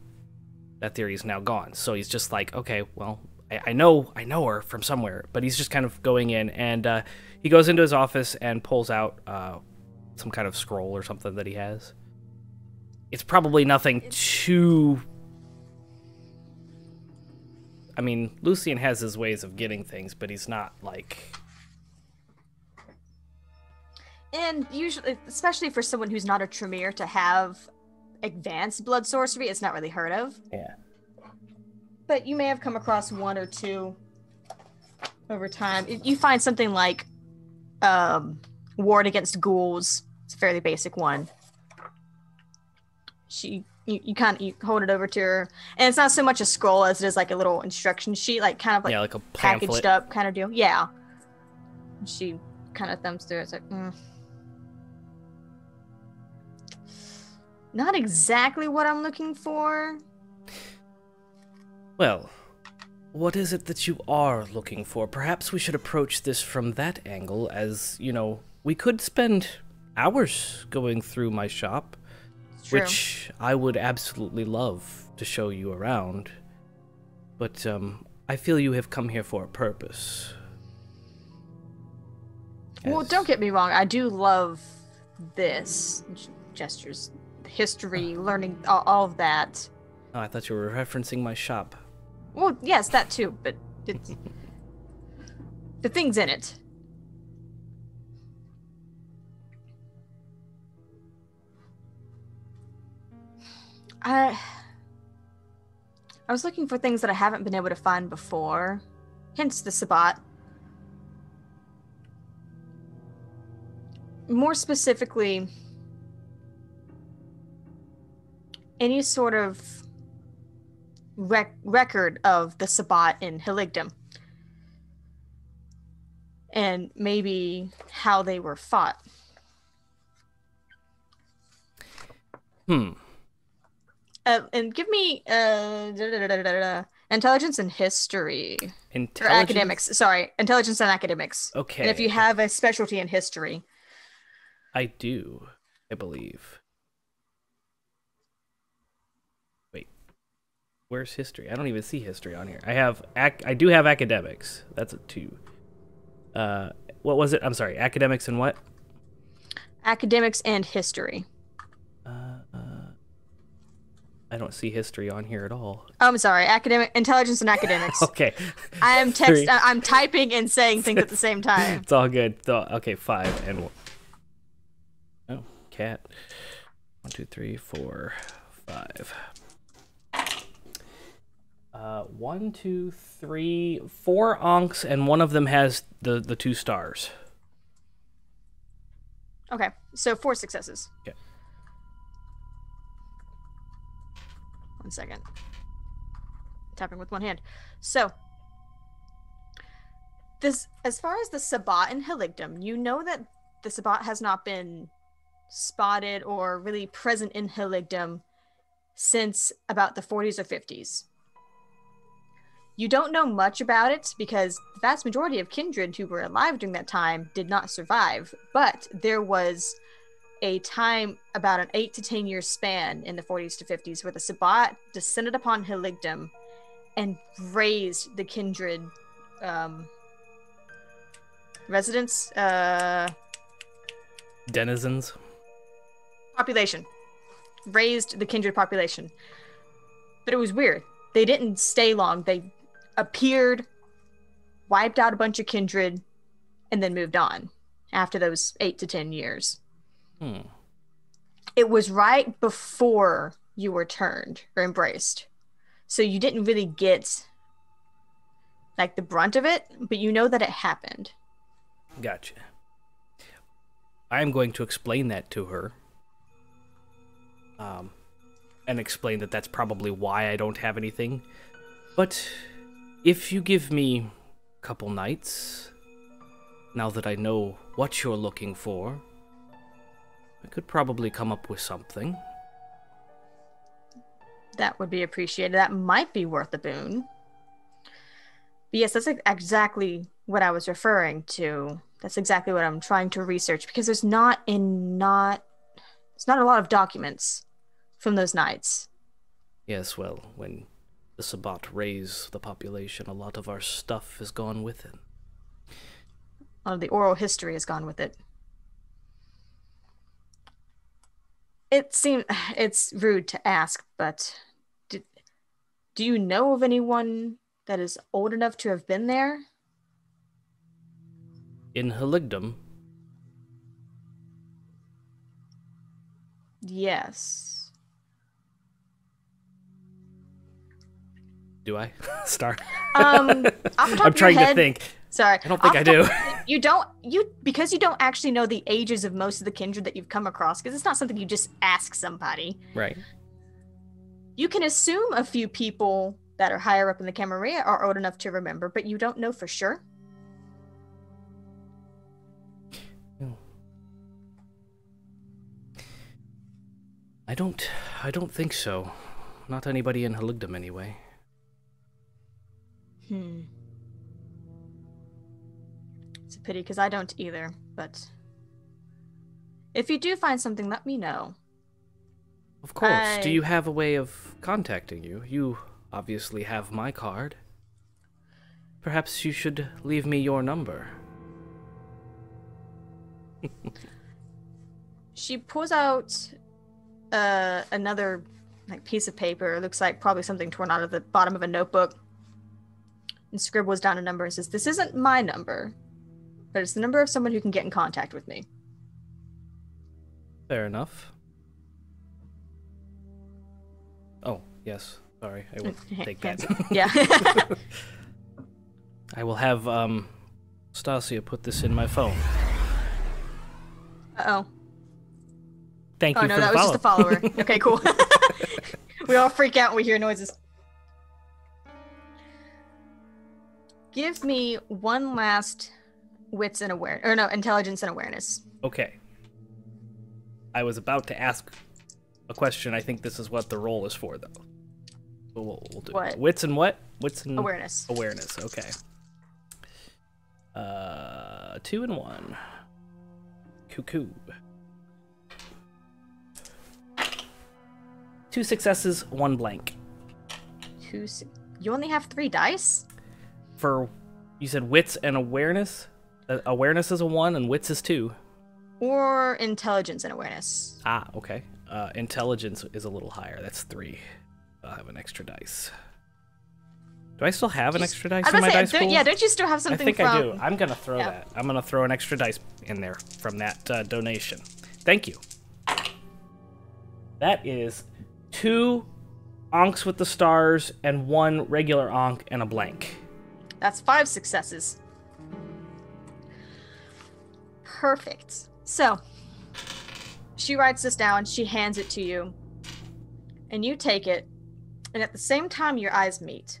that theory is now gone. So he's just like, okay, well, I, I know I know her from somewhere, but he's just kind of going in, and uh, he goes into his office and pulls out uh, some kind of scroll or something that he has. It's probably nothing too. I mean, Lucien has his ways of getting things, but he's not like. And usually, especially for someone who's not a Tremere, to have advanced blood sorcery, it's not really heard of. Yeah. But you may have come across one or two over time. If you find something like um, Ward Against Ghouls, it's a fairly basic one. She, you, you kind of you hold it over to her, and it's not so much a scroll as it is like a little instruction sheet, like kind of like yeah, like a packaged up kind of deal. Yeah. She kind of thumbs through it. It's like, mm. not exactly what I'm looking for. Well, what is it that you are looking for? Perhaps we should approach this from that angle, as, you know, we could spend hours going through my shop, which I would absolutely love to show you around. But, um, I feel you have come here for a purpose. Well, don't get me wrong. I do love this gestures, history, learning, all, all of that. Oh, I thought you were referencing my shop. Well, yes, that too, but it's the things in it. I I was looking for things that I haven't been able to find before, hence the Sabbat. More specifically, any sort of rec- record of the Sabbat in Heligdom. And maybe how they were fought. Hmm. Uh, and give me uh, da- da- da- intelligence and history. Or academics. Sorry, intelligence and academics. Okay. And if you have a specialty in history. I do, I believe. Wait, where's history? I don't even see history on here. I have ac- I do have academics. That's a two. Uh, what was it? I'm sorry, academics and what? Academics and history. Uh, uh, I don't see history on here at all. Oh, I'm sorry, academic intelligence and academics. Okay, I am text. I- I'm typing and saying things at the same time. it's all good. So, okay, five and one. Oh, cat. One, two, three, four, five. Uh, one, two, three, four onks, and one of them has the the two stars. Okay, so four successes. Okay. One second. Tapping with one hand. So, this, as far as the Sabbat in Heligdom, you know that the Sabbat has not been spotted or really present in Heligdom since about the 40s or 50s. You don't know much about it because the vast majority of kindred who were alive during that time did not survive, but there was a time about an 8 to 10 year span in the 40s to 50s where the Sabbat descended upon Heligdom and raised the kindred um, residents uh, Denizens. population. Raised the kindred population. But it was weird. They didn't stay long. They appeared wiped out a bunch of kindred and then moved on after those eight to ten years Hmm. it was right before you were turned or embraced so you didn't really get like the brunt of it but you know that it happened Gotcha. I'm going to explain that to her. Um, and explain that that's probably why I don't have anything. But if you give me a couple nights, now that I know what you're looking for, I could probably come up with something. that would be appreciated. That might be worth a boon. But yes, that's exactly what I was referring to. That's exactly what I'm trying to research because there's not in not there's not a lot of documents from those nights. Yes, well, when the Sabbat raise the population, a lot of our stuff has gone with it. A lot of the oral history has gone with it. It seems it's rude to ask, but do, do you know of anyone that is old enough to have been there? In Heligdom, Yes. Do I? Star. Um, off the top I'm of your trying to think. Sorry, I don't think I do. top- You don't. You because you don't actually know the ages of most of the kindred that you've come across because it's not something you just ask somebody. Right. You can assume a few people that are higher up in the Camarilla are old enough to remember, but you don't know for sure. I don't. I don't think so. Not anybody in Heligdom, anyway. Hmm. It's a pity because I don't either. But if you do find something, let me know. Of course. I- Do you have a way of contacting you? You obviously have my card. Perhaps you should leave me your number. She pulls out uh, another like piece of paper. It looks like probably something torn out of the bottom of a notebook, and scribbles down a number and says, "This isn't my number, but it's the number of someone who can get in contact with me." Fair enough. Oh, yes. Sorry. I will take that. yeah. I will have um Stacia put this in my phone. Uh oh. Thank Oh you no, that the was just a follower. okay, cool. we all freak out when we hear noises. Give me one last wits and aware or no, intelligence and awareness. Okay. I was about to ask a question. I think this is what the roll is for, though. So we'll, we'll do What? wits and what? Wits and Awareness. Awareness. Okay. Uh, two and one. Cuckoo. Two successes, one blank. Two s- You only have 3 dice? For you said wits and awareness. Uh, awareness is a one, and wits is two. Or intelligence and awareness? Ah, okay. Uh, intelligence is a little higher. That's three. I'll have an extra dice. Do I still have an extra dice in my to dice don't- yeah, don't you still have something? I think from I do. I'm gonna throw Yeah. that. I'm gonna throw an extra dice in there from that uh, donation. Thank you. That is two onks with the stars and one regular onk and a blank. That's five successes. Perfect. So, she writes this down, she hands it to you, and you take it, and at the same time, your eyes meet.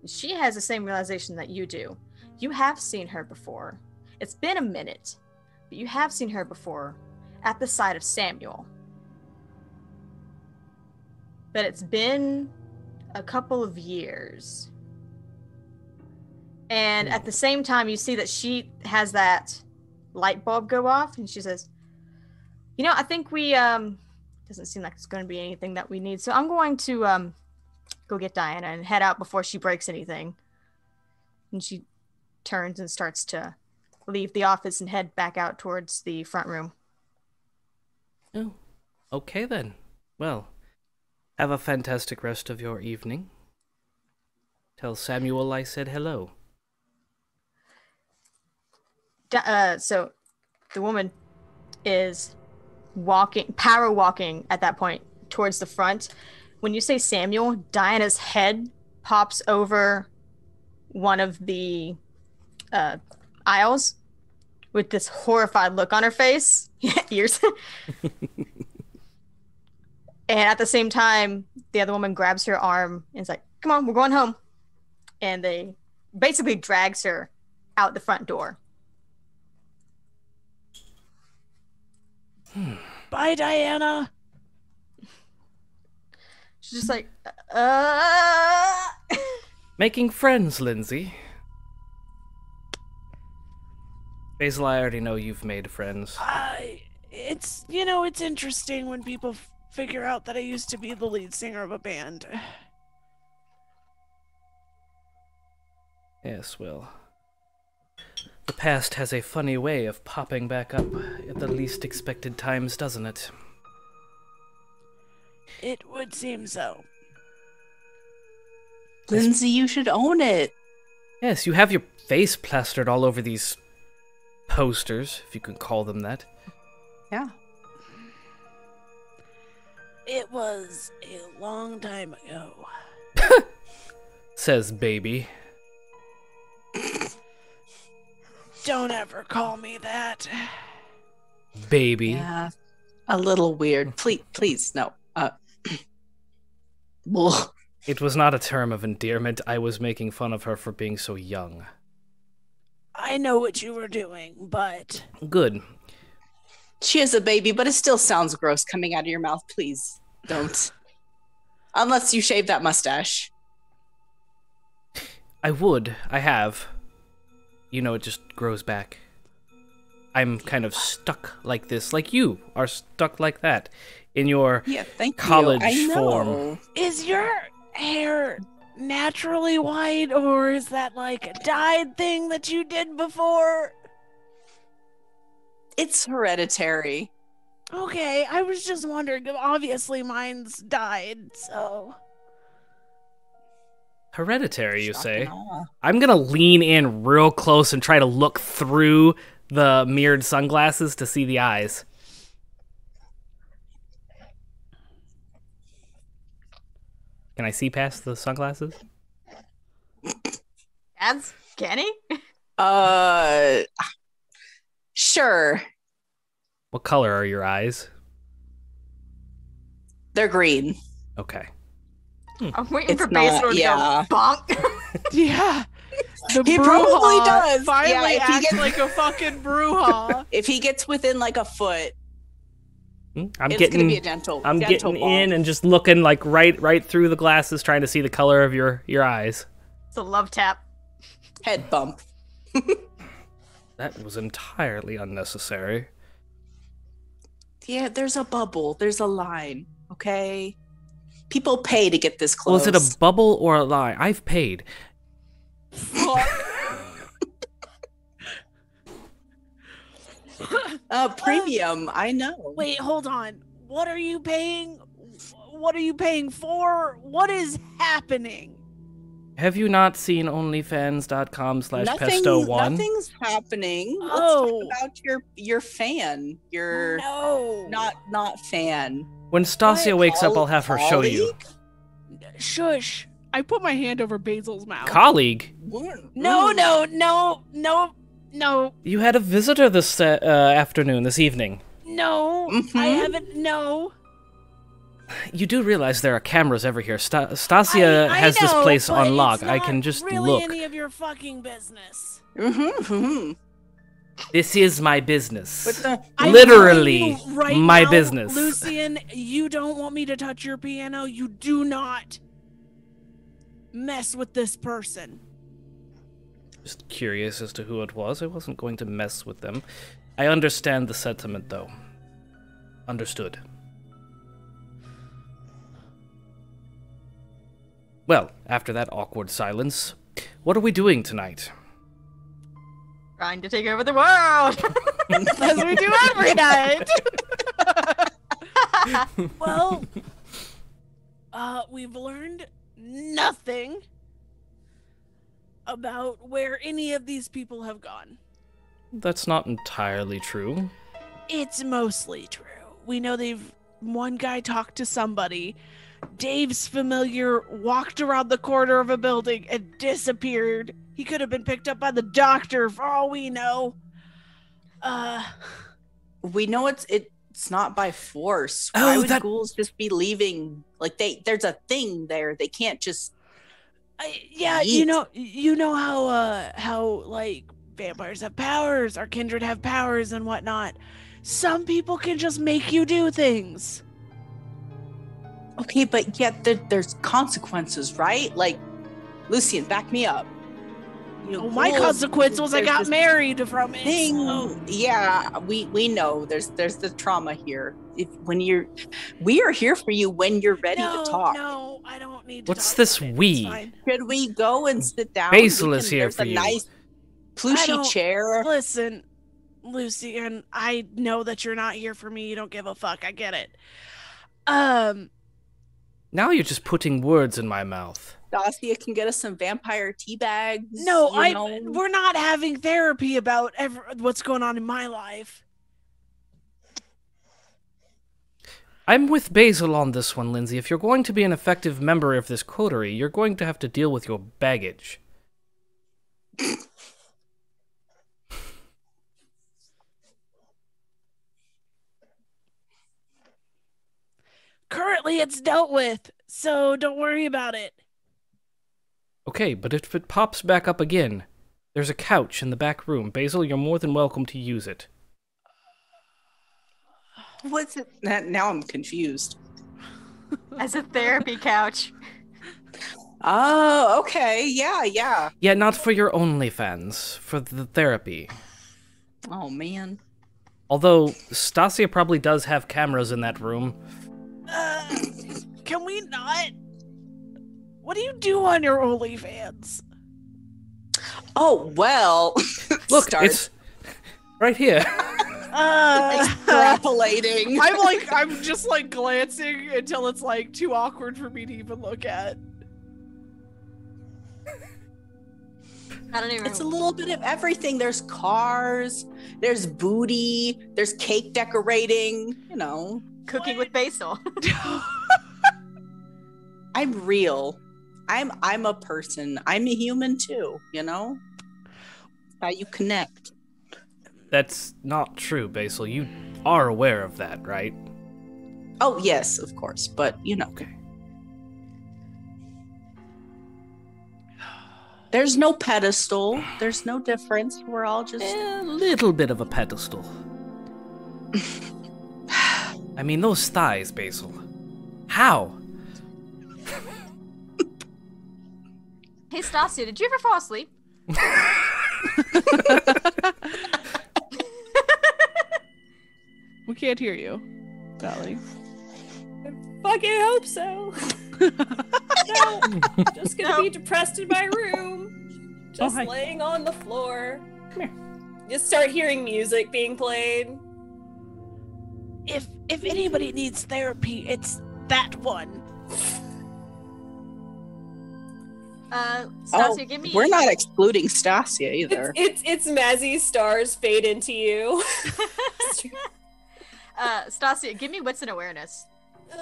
And she has the same realization that you do. You have seen her before. It's been a minute, but you have seen her before at the side of Samuel. But it's been a couple of years. And at the same time, you see that she has that light bulb go off, and she says, "You know, I think we um doesn't seem like it's going to be anything that we need, so I'm going to um go get Diana and head out before she breaks anything." And she turns and starts to leave the office and head back out towards the front room. Oh, okay then. Well, have a fantastic rest of your evening. Tell Samuel I said hello. Uh, so the woman is walking, power walking at that point towards the front. When you say Samuel, Diana's head pops over one of the uh, aisles with this horrified look on her face. Ears. and at the same time, the other woman grabs her arm and is like, "Come on, we're going home." And they basically drags her out the front door. Bye, Diana. She's just like, uh. Making friends, Lindsay. Basil, I already know you've made friends. I. It's you know it's interesting when people f- figure out that I used to be the lead singer of a band. Yes, well. The past has a funny way of popping back up at the least expected times, doesn't it? It would seem so. Lindsay, you should own it. Yes, you have your face plastered all over these posters, if you can call them that. Yeah. It was a long time ago. Says baby. Don't ever call me that. Baby. Yeah. A little weird. Please, please, no. Uh, It was not a term of endearment. I was making fun of her for being so young. I know what you were doing, but Good. she is a baby, but it still sounds gross coming out of your mouth. Please don't. Unless you shave that mustache. I would. I have. You know, it just grows back. I'm kind of stuck like this, like you are stuck like that in your. Yeah, thank College you. I know. form. is your hair naturally white or is that like a dyed thing that you did before? It's hereditary. Okay, I was just wondering. Obviously, mine's dyed, so. Hereditary, you Shock say? I'm gonna lean in real close and try to look through the mirrored sunglasses to see the eyes. Can I see past the sunglasses? That's Kenny? Uh, sure. What color are your eyes? They're green. Okay. I'm waiting It's for Basil to yeah. go bonk. Yeah. The He probably does. Finally Yeah, if he acts gets- like a fucking brouhaha. If he gets within like a foot, Hmm? I'm it's getting gonna be a gentle. I'm gentle getting in and just looking like right right through the glasses trying to see the color of your your eyes. it's a love tap. head bump. That was entirely unnecessary. Yeah, there's a bubble. There's a line. Okay. People pay to get this close. Was it a bubble or a lie? I've paid. uh, premium? I know. Wait, hold on. What are you paying? What are you paying for? What is happening? Have you not seen OnlyFans.com slash Pesto One? Nothing's happening. Let's Oh. talk about your your fan. Your no. not not fan. When Stacia What? wakes up, I'll have her show you. Shush. I put my hand over Basil's mouth. Colleague, No, Mm. no, no, no, no, you had a visitor this uh, uh, afternoon, this evening. no. I Mhm. haven't. No. You do realize there are cameras every here. Sta- Stacia I- I has this place but on lock. I can just really look. any of your fucking business. Mhm, mhm. This is my business. The Literally right my now, business. Lucien, you don't want me to touch your piano. You do not mess with this person. Just curious as to who it was. I wasn't going to mess with them. I understand the sentiment, though. Understood. Well, after that awkward silence, what are we doing tonight? Trying to take over the world. As we do every night. well, uh, we've learned nothing about where any of these people have gone. That's not entirely true. It's mostly true. We know they've one guy talked to somebody. Dave's familiar walked around the corner of a building and disappeared. He could have been picked up by the doctor for all we know. Uh we know it's it's not by force. Oh, Why would that- ghouls just be leaving? Like they, there's a thing there. They can't just. I, yeah, you know you know how uh how like vampires have powers, our kindred have powers and whatnot. Some people can just make you do things. Okay, but yet there, there's consequences, right? Like, Lucien, back me up. You know, Well, my ghouls, consequence was I got this married from it. Thing, so- yeah, we we know there's there's the trauma here. If when you're, we are here for you when you're ready no, to talk. No, I don't need to. What's talk this about it. It's we? fine. Should we go and sit down? Basil We is here for a you. Nice plushy chair. Listen, Lucy, and I know that you're not here for me. You don't give a fuck. I get it. Um, Now you're just putting words in my mouth. Dacia can get us some vampire tea bags. no, I. know? We're not having therapy about ever, what's going on in my life. I'm with Basil on this one, Lindsay. If you're going to be an effective member of this coterie, you're going to have to deal with your baggage. Currently, it's dealt with, so don't worry about it. Okay, but if it pops back up again, there's a couch in the back room. Basil, you're more than welcome to use it. What's it? na- Now I'm confused. As a therapy couch. Oh, okay. Yeah, yeah. Yeah, not for your OnlyFans, for the therapy. Oh man. Although Stacia probably does have cameras in that room. Uh, can we not? What do you do on your OnlyFans? Oh well. Look, Start it's right here. Uh, extrapolating. I'm like, I'm just like glancing until it's like too awkward for me to even look at. I don't even. It's a little bit of everything. There's cars, there's booty, there's cake decorating, you know. cooking with basil. I'm real. I'm I'm a person. I'm a human too, you know? How you connect. That's not true, Basil. You are aware of that, right? Oh yes, of course, but you know. Okay. There's no pedestal. There's no difference. We're all just A little bit of a pedestal. I mean, those thighs, Basil. How? hey, Stacia, did you ever fall asleep? We can't hear you, Valley. Fucking hope so. no, just gonna No. be depressed in my room, oh, just hi. laying on the floor. Come here. Just start hearing music being played. if if anybody needs therapy, it's that one. Uh, Oh, give me. we're not excluding Stacia either. it's, it's Mazzy's stars fade into you. uh, Stacia, give me wits and awareness.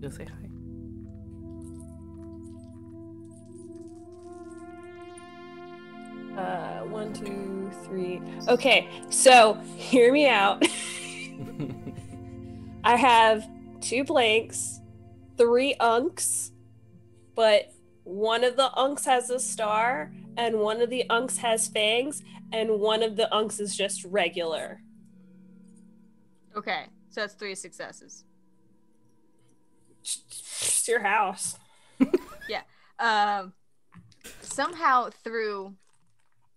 Go say hi. Uh, one, two, three. Okay, so hear me out. I have two blanks, three unks, but one of the unks has a star, and one of the unks has fangs, and one of the unks is just regular. Okay, so that's three successes. It's your house. Yeah. Um, somehow through.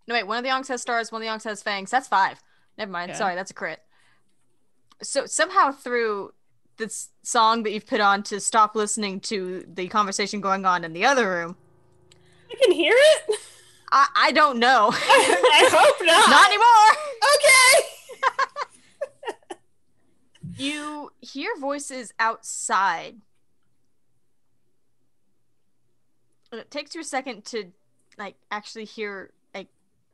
No wait, one of the unks has stars, one of the unks has fangs. That's five. Never mind. Okay. Sorry, that's a crit. So somehow through this song that you've put on to stop listening to the conversation going on in the other room, I can hear it. I, I don't know. I hope not. Not anymore. okay. You hear voices outside. And it takes you a second to like actually hear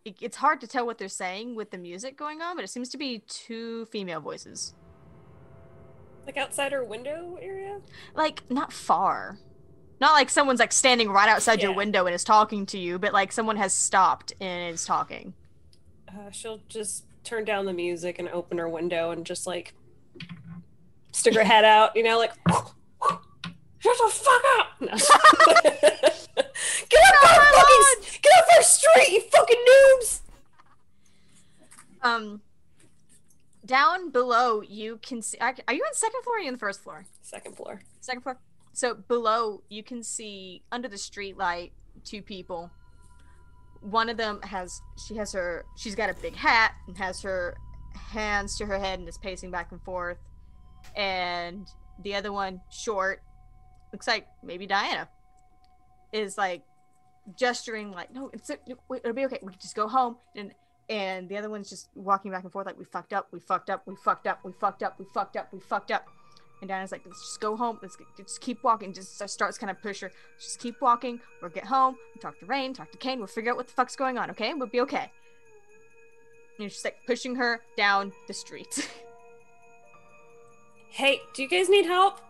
it, it's hard to tell what they're saying with the music going on, but it seems to be two female voices. Like outside our window area. Like not far. Not like someone's like standing right outside your window and is talking to you, but like someone has stopped and is talking. Uh, she'll just turn down the music and open her window and just like stick her head out, you know, like shut the fuck up. No. get off our fucking get off our street, you fucking noobs. Um down below you can see are are you on second floor or are you on the first floor? Second floor. second floor. So below, you can see under the street light two people. One of them has she has her she's got a big hat and has her hands to her head and is pacing back and forth. And the other one, short, looks like maybe Diana, is like gesturing like, no, it's it'll be okay. We can just go home. And and the other one's just walking back and forth like, we fucked up, we fucked up, we fucked up, we fucked up, we fucked up, we fucked up. And Diana's like, let's just go home. Let's get, just keep walking. Just starts kind of push her. Just keep walking. We'll get home. We'll talk to Rain. Talk to Kane. We'll figure out what the fuck's going on. Okay, we'll be okay. And she's like pushing her down the street. Hey, do you guys need help?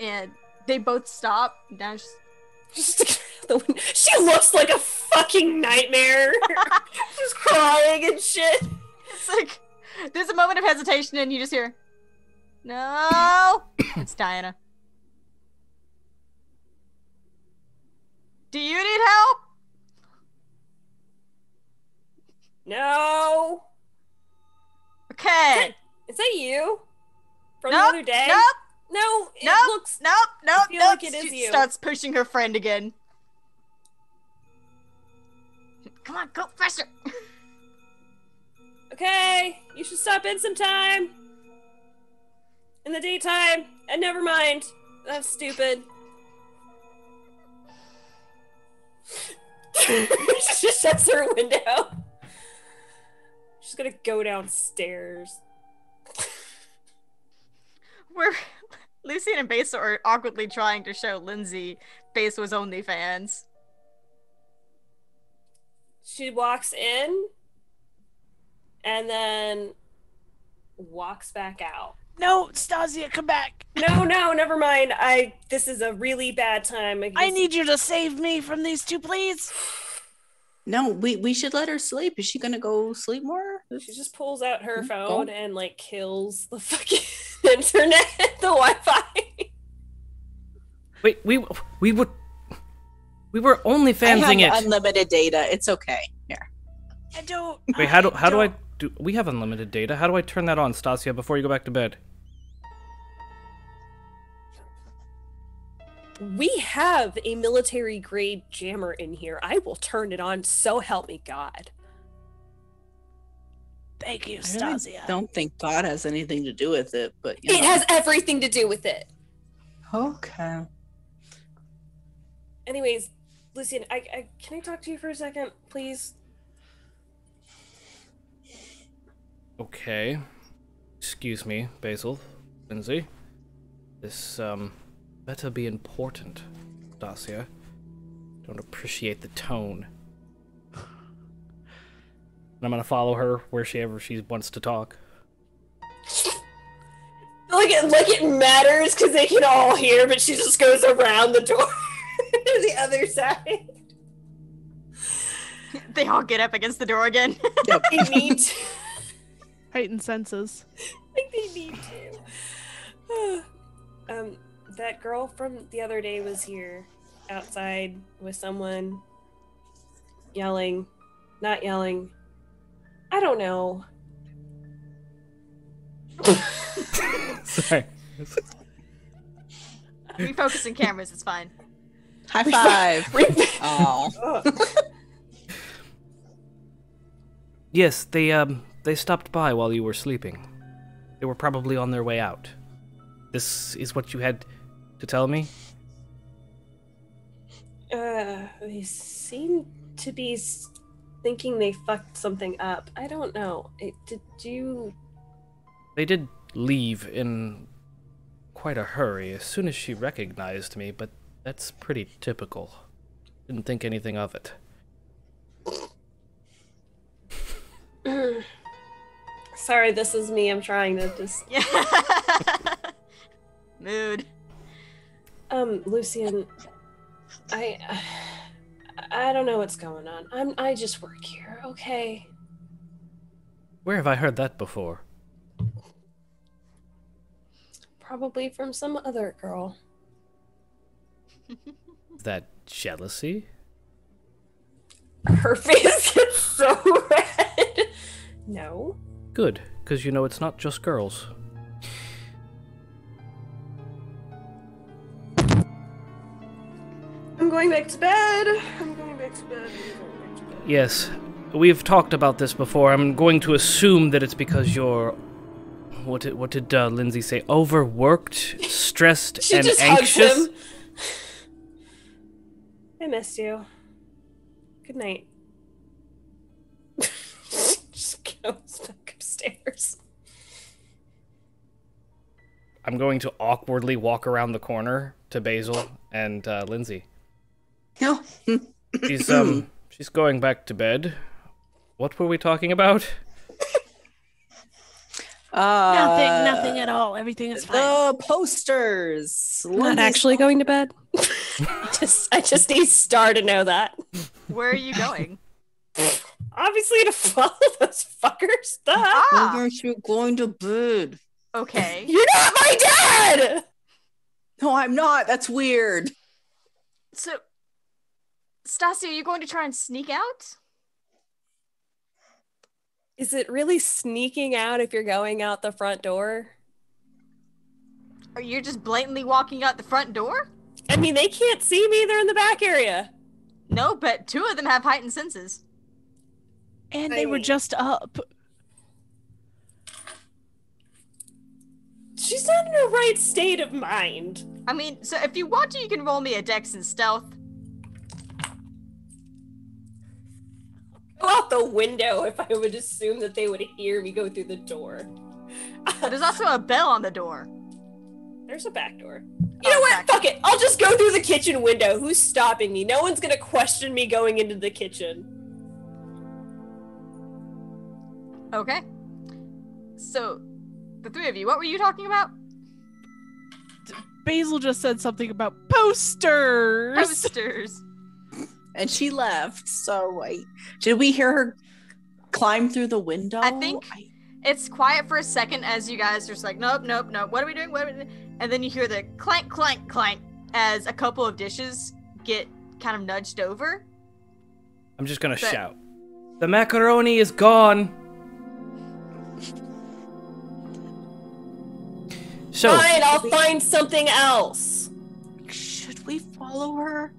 and they both stop. And Diana's just, Just stick her out the window. She looks like a fucking nightmare. She's crying and shit. it's like there's a moment of hesitation, and you just hear, "No." it's Diana. Do you need help? No. Okay. Is that you? From Nope, the other day? Nope. No, it Nope. looks Nope. Nope. feel nope. like it is She you. Starts pushing her friend again. Come on, go faster. okay. You should stop in sometime. In the daytime. And never mind. That's stupid. she just shuts her window. She's gonna go downstairs. We're Lucien and Base are awkwardly trying to show Lindsay Base was OnlyFans. She walks in and then walks back out. No, Stacia, come back. No, no, never mind. I this is a really bad time. I need you to save me from these two, please. No, we, we should let her sleep. Is she gonna go sleep more? She just pulls out her Mm, phone oh. and like kills the fucking internet, the Wi-Fi. Wait, we we would we were only I fansing have it. unlimited data. It's okay. Here. I don't. Wait, how do how do I don't- do? We have unlimited data. How do I turn that on, Stacia? Before you go back to bed. We have a military grade jammer in here. I will turn it on. So help me God. Thank you, Stacia. I really don't think God has anything to do with it, but you It know. has everything to do with it. Okay. Anyways, Lucien, I, I can I talk to you for a second, please? Okay. Excuse me, Basil, Lindsay. This um better be important, Dacia. Don't appreciate the tone. And I'm gonna follow her wherever she ever she wants to talk. Like it, like it matters because they can all hear, but she just goes around the door the other side. They all get up against the door again. They need to. Heightened senses. like they need to. um, that girl from the other day was here outside with someone yelling, not yelling. I don't know. Sorry. Refocusing cameras, it's fine. High five. oh. Yes, they um they stopped by while you were sleeping. They were probably on their way out. This is what you had to tell me? Uh, they seem to be thinking they fucked something up. I don't know. It, did you? They did leave in quite a hurry as soon as she recognized me, but that's pretty typical. Didn't think anything of it. Sorry, this is me. I'm trying to just. Yeah. Mood. Um, Lucien, I, I don't know what's going on. I'm. I just work here. Okay. Where have I heard that before? Probably from some other girl. That jealousy? Her face gets so red. No. Good, because you know it's not just girls. I'm going back to bed. I'm going back to bed. Back to bed. Yes, we've talked about this before. I'm going to assume that it's because you're. What did, what did uh, Lindsay say? Overworked, stressed, She and just anxious? Hugs him. I missed you. Good night. just goes back upstairs. I'm going to awkwardly walk around the corner to Basil and uh, Lindsay. No. She's um she's going back to bed. What were we talking about? Uh, nothing, nothing at all. Everything is fine. The posters. Not actually going to bed. just, I just need Star to know that. Where are you going? Obviously, to follow those fuckers. Duh. Why ah, aren't you going to bed? okay. You're not my dad. No, I'm not. That's weird. So, Stassi, are you going to try and sneak out? Is it really sneaking out if you're going out the front door? Or you're just blatantly walking out the front door? I mean, they can't see me. They're in the back area. No, but two of them have heightened senses. and they were just up. She's not in her right state of mind. I mean, so if you want to, you can roll me a dex and stealth. Go out the window if I would assume that they would hear me go through the door. There's also a bell on the door. There's a back door. Oh, You know oh, what? Fuck it. I'll just go through the kitchen window. Who's stopping me? No one's gonna question me going into the kitchen. Okay. So, the three of you, what were you talking about? Basil just said something about posters. Posters. And she left. So I did we hear her climb through the window? I think- It's quiet for a second as you guys are just like, nope, nope, nope. What are we doing? What are we doing? And then you hear the clank, clank, clank as a couple of dishes get kind of nudged over. I'm just gonna But- shout. The macaroni is gone. So Fine, I'll find something else. should we follow her?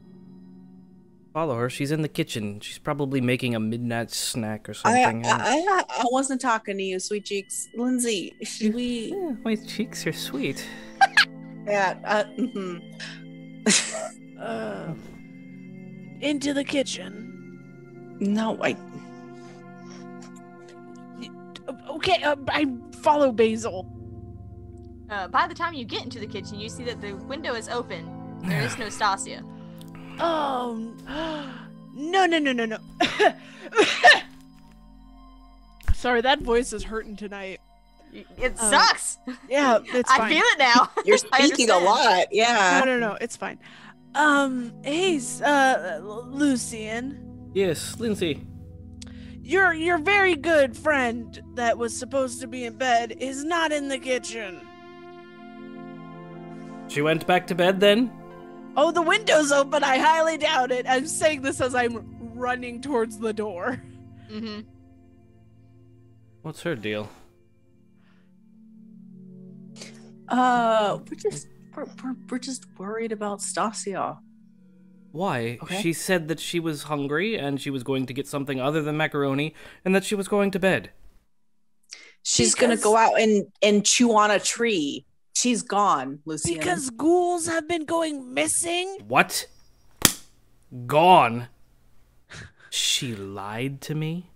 Follow her. She's in the kitchen. She's probably making a midnight snack or something. and- I, I I wasn't talking to you, sweet cheeks. Lindsay, should we Yeah, my cheeks are sweet. yeah, uh, mhm. Uh, into the kitchen. no, I Okay, uh, I follow Basil. Uh, by the time you get into the kitchen, you see that the window is open. There is no Stacia. Oh no, no, no, no, no. Sorry, that voice is hurting tonight. It Um, sucks. Yeah, it's I feel it now. You're speaking a lot. Yeah. no, no, no. it's fine. Um, hey, s- uh, Lucien, Yes, Lindsay. Your your very good friend that was supposed to be in bed is not in the kitchen. She went back to bed then? Oh, the window's open. I highly doubt it. I'm saying this as I'm running towards the door. hmm What's her deal? Uh, we're just we're, we're, we're just worried about Stacia. Why? Okay. She said that she was hungry and she was going to get something other than macaroni and that she was going to bed. She's gonna go out and and chew on a tree. She's gone, Lucien. Because ghouls have been going missing. What? Gone? She lied to me?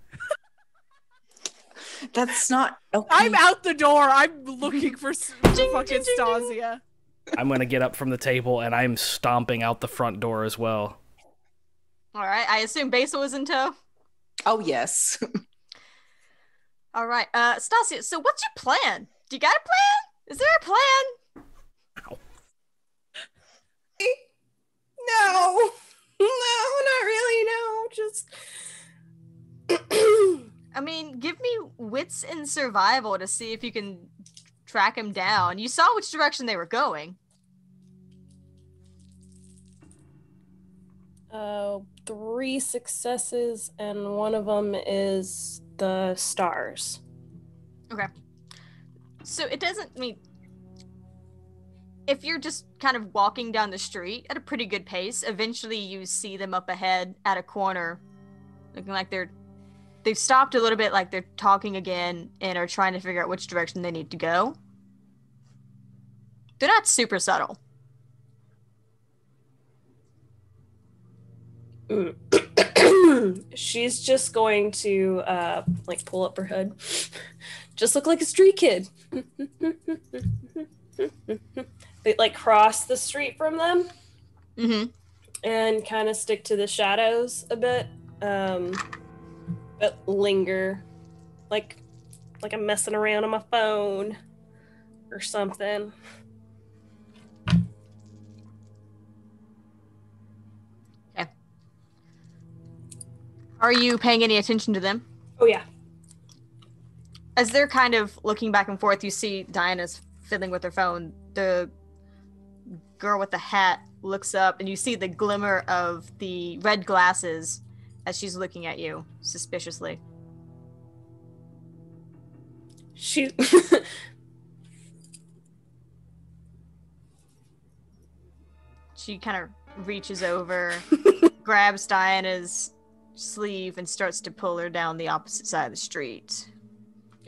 that's not okay. I'm out the door. I'm looking for, s- for fucking Stacia. I'm gonna get up from the table and I'm stomping out the front door as well. All right. I assume Basil was in tow. Oh yes. All right. Uh, Stacia. So what's your plan? Do you got a plan? Is there a plan? No, no, not really. No, just. I mean, give me wits and survival to see if you can track him down. You saw which direction they were going. uh, three successes, and one of them is the stars. Okay. So it doesn't mean if you're just kind of walking down the street at a pretty good pace, eventually you see them up ahead at a corner, looking like they're they've stopped a little bit, like they're talking again and are trying to figure out which direction they need to go. They're not super subtle. She's just going to uh like pull up her hood. Just look like a street kid. they like cross the street from them Mm-hmm. and kind of stick to the shadows a bit. Um but linger like like I'm messing around on my phone or something. Are you paying any attention to them? Oh yeah. As they're kind of looking back and forth, you see Diana's fiddling with her phone. The girl with the hat looks up, and you see the glimmer of the red glasses as she's looking at you suspiciously. She She kind of reaches over, grabs Diana's sleeve, and starts to pull her down the opposite side of the street.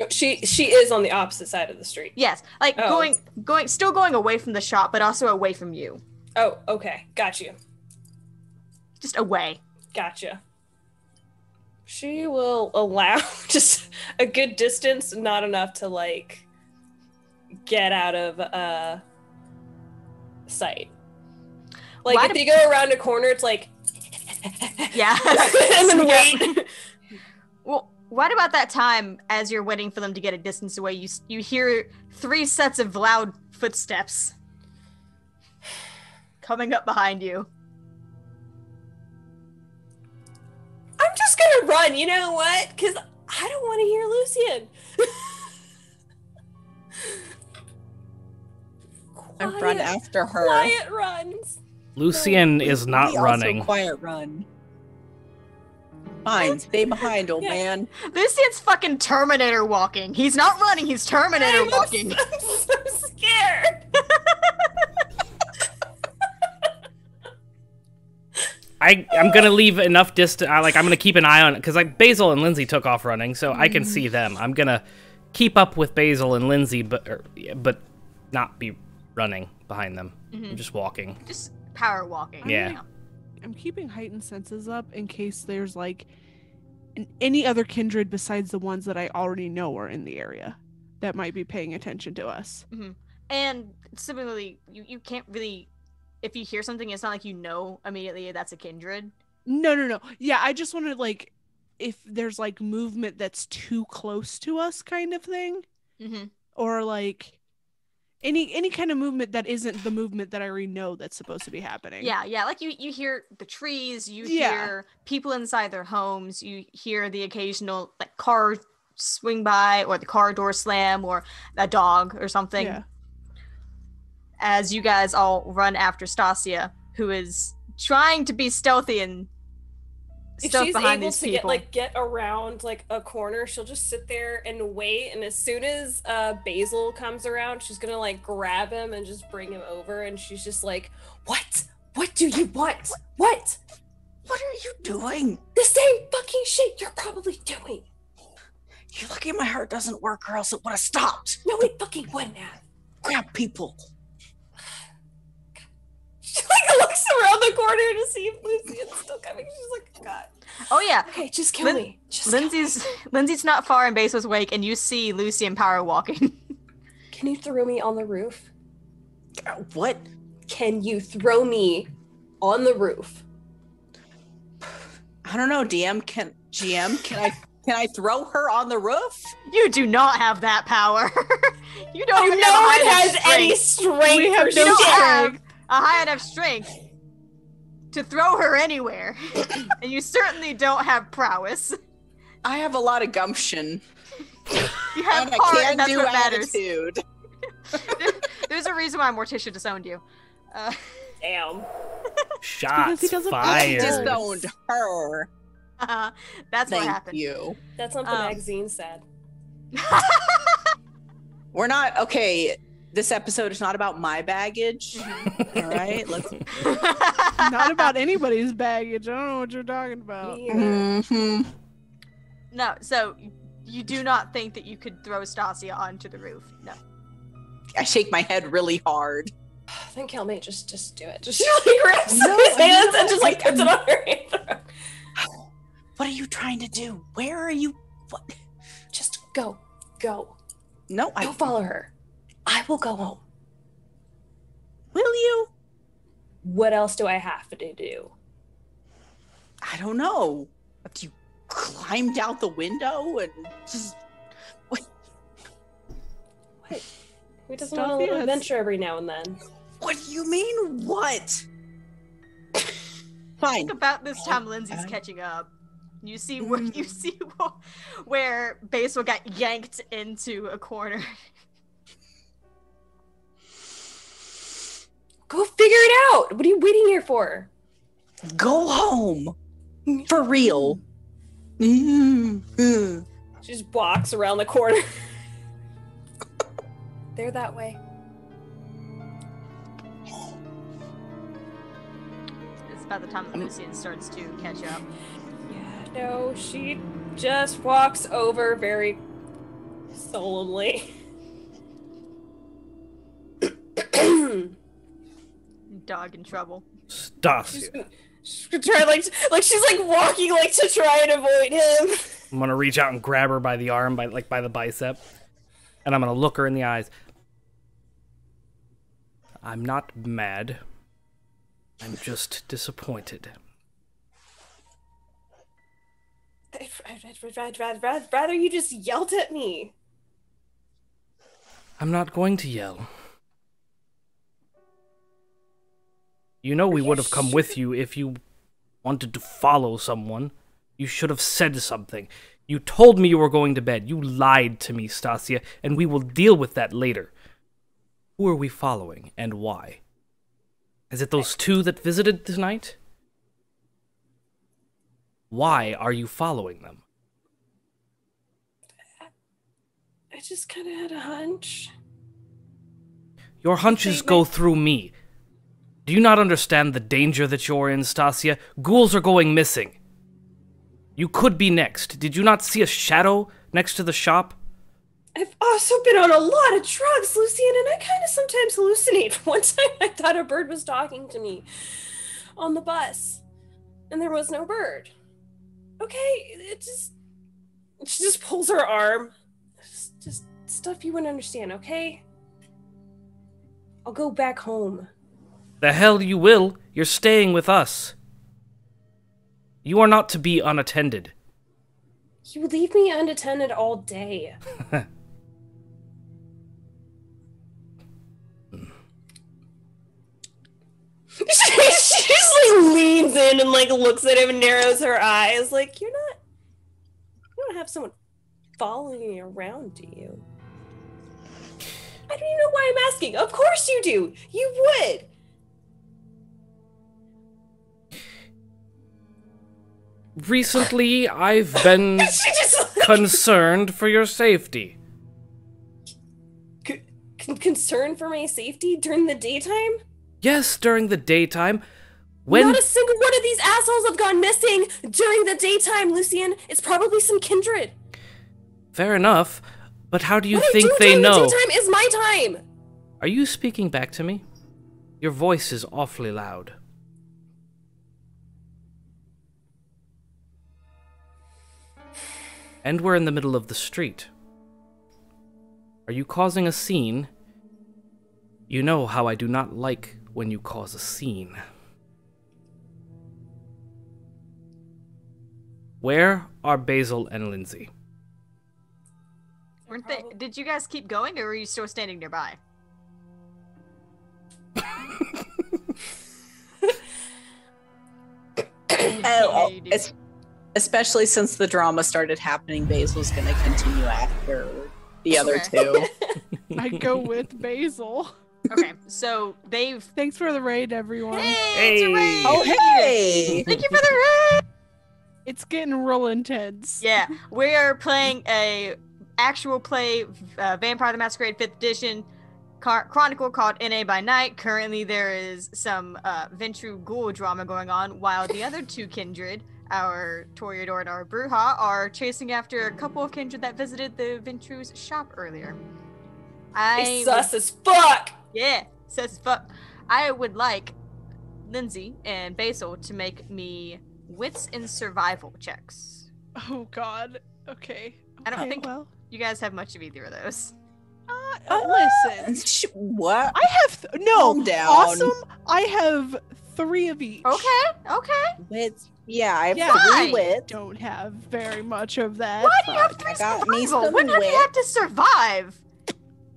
She she is on the opposite side of the street. Yes, like Oh. going, going, still going away from the shop, but also away from you. Oh, okay. Got you. Just away. Gotcha. She will allow just a good distance, not enough to like get out of uh sight. Like Why if do- they go around a corner, it's like Yeah. and then wait. Well, what about that time as you're waiting for them to get a distance away? You you hear three sets of loud footsteps coming up behind you. I'm just gonna run. You know what? Because I don't want to hear Lucien. I run Quiet- after her. Quiet runs. Lucien is not running. quiet run. Fine, stay behind, old Yeah. man. Lucien's fucking Terminator walking. He's not running. He's Terminator I'm walking. so- I'm so scared. I I'm gonna leave enough distance. Like I'm gonna keep an eye on it because like Basil and Lindsay took off running, so I can see them. I'm gonna keep up with Basil and Lindsay, but er, but not be running behind them. I'm just walking. Just power walking. Yeah. I'm keeping heightened senses up in case there's like any other kindred besides the ones that I already know are in the area that might be paying attention to us. And similarly, you, you can't really, if you hear something, it's not like you know immediately that's a kindred. No, no, no. Yeah, I just want to like if there's like movement that's too close to us kind of thing hmm or like any any kind of movement that isn't the movement that I already know that's supposed to be happening. Yeah, yeah. Like you, you hear the trees. You Yeah. hear people inside their homes. You hear the occasional like car swing by, or the car door slam, or a dog or something. Yeah. As you guys all run after Stacia, who is trying to be stealthy and if stealth she's behind able these to people. get like get around like a corner she'll just sit there and wait and as soon as uh basil comes around she's gonna like grab him and just bring him over and she's just like what what do you want what What are you doing? the same fucking shit you're probably doing you're lucky my heart doesn't work, or else it would have stopped. no it fucking wouldn't have Grab people. she like looks around the corner to see if Lucy is still coming she's like oh god oh yeah, okay just kill Lin- me just kill me. Lindsay's Lindsay's not far and Base was wake, and you see Lucy and Power walking. can you throw me on the roof Uh, What? can you throw me on the roof I don't know. DM can GM can I can I throw her on the roof? you do not have that power. you don't. no have a high one enough has any strength. strength We have no don't shit. have a high enough strength to throw her anywhere, and you certainly don't have prowess. I have a lot of gumption, You have and I heart, can and that's do what matters. attitude. There's a reason why Morticia disowned you. Uh, Damn. Shots he doesn't I fired. disowned her. that's what Thank happened. you. That's something Um, Magazine said. We're not okay. This episode is not about my baggage. Mm-hmm. All right, let's. Not about anybody's baggage. I don't know what you're talking about. Me either. Mhm. no, so you do not think that you could throw Stacia onto the roof? No. I shake my head really hard. Then kill me. Just, just do it. Just really grabs No, his hands no, and just like like, puts it on her hand. What are you trying to do? Where are you? What? Just go, go. No, I Don't follow her. I will go home. will you? What else do I have to do? I don't know. Have you climbed out the window and just Who doesn't Stuff want a little is. adventure every now and then? What do you mean? What? Fine. think about this time Lindsay's Okay. catching up. You see mm-hmm. where you see wh- where Basil got yanked into a corner. Go figure it out. What are you waiting here for? Go home. For real. Mm-hmm. She just walks around the corner. They're that way. It's about the time that Lucien starts to catch up. Yeah, no, she just walks over very solemnly. Dog in trouble. Stacia. She's gonna try like like she's like walking like to try and avoid him. I'm gonna reach out and grab her by the arm, by like by the bicep, and I'm gonna look her in the eyes. I'm not mad. I'm just disappointed. I'd, I'd rather you just yelled at me. I'm not going to yell. You know we would have come with you if you wanted to follow someone. You should have said something. You told me you were going to bed. You lied to me, Stacia, and we will deal with that later. Who are we following and why? Is it those two that visited tonight? Why are you following them? I just kind of had a hunch. Your hunches go through me. Do you not understand the danger that you're in, Stacia? Ghouls are going missing. You could be next. Did you not see a shadow next to the shop? I've also been on a lot of drugs, Lucien, and I kind of sometimes hallucinate. One time I thought a bird was talking to me on the bus, and there was no bird. Okay, it just. She just pulls her arm. Just, just stuff you wouldn't understand, okay? I'll go back home. The hell you will. You're staying with us. You are not to be unattended. You leave me unattended all day. she, she just like leans in and like looks at him and narrows her eyes. Like, you're not you don't have someone following you around, do you? I don't even know why I'm asking. Of course you do. You would. Recently, I've been concerned for your safety. con- concerned for my safety during the daytime. Yes, during the daytime. When Not a single one of these assholes have gone missing during the daytime, Lucien. It's probably some kindred. fair enough, but how do you what think do they know? the daytime is my time. Are you speaking back to me? Your voice is awfully loud. And we're in the middle of the street. Are you causing a scene? You know how I do not like when you cause a scene. Where are Basil and Lindsay? Weren't they? Did you guys keep going, or were you still standing nearby? Oh, you do. es- especially since the drama started happening, Basil's going to continue after the other Okay. two. I go with Basil. Okay, so they've. Thanks for the raid, everyone. Hey, it's a raid! Oh, hey! Thank you for the raid. It's getting real intense. Yeah, we are playing a actual play, uh, Vampire the Masquerade Fifth Edition car- chronicle called NA by Night. Currently, there is some uh, Ventrue Ghoul drama going on, while the other two kindred, our Toreador and our Brujah, are chasing after a couple of kindred that visited the Ventrue's shop earlier. I They would- sus as fuck. yeah, says as fuck. I would like Lindsay and Basil to make me wits and survival checks. Oh God. Okay. I don't Okay, think Well, you guys have much of either of those. uh, Uh, listen. Sh- What? I have th- no. Calm down. Awesome. I have three of each. Okay, okay. Wits? Yeah, I have Yeah. three Fine. wits. Don't have very much of that. Why do you have three I got survival? When have you had to survive?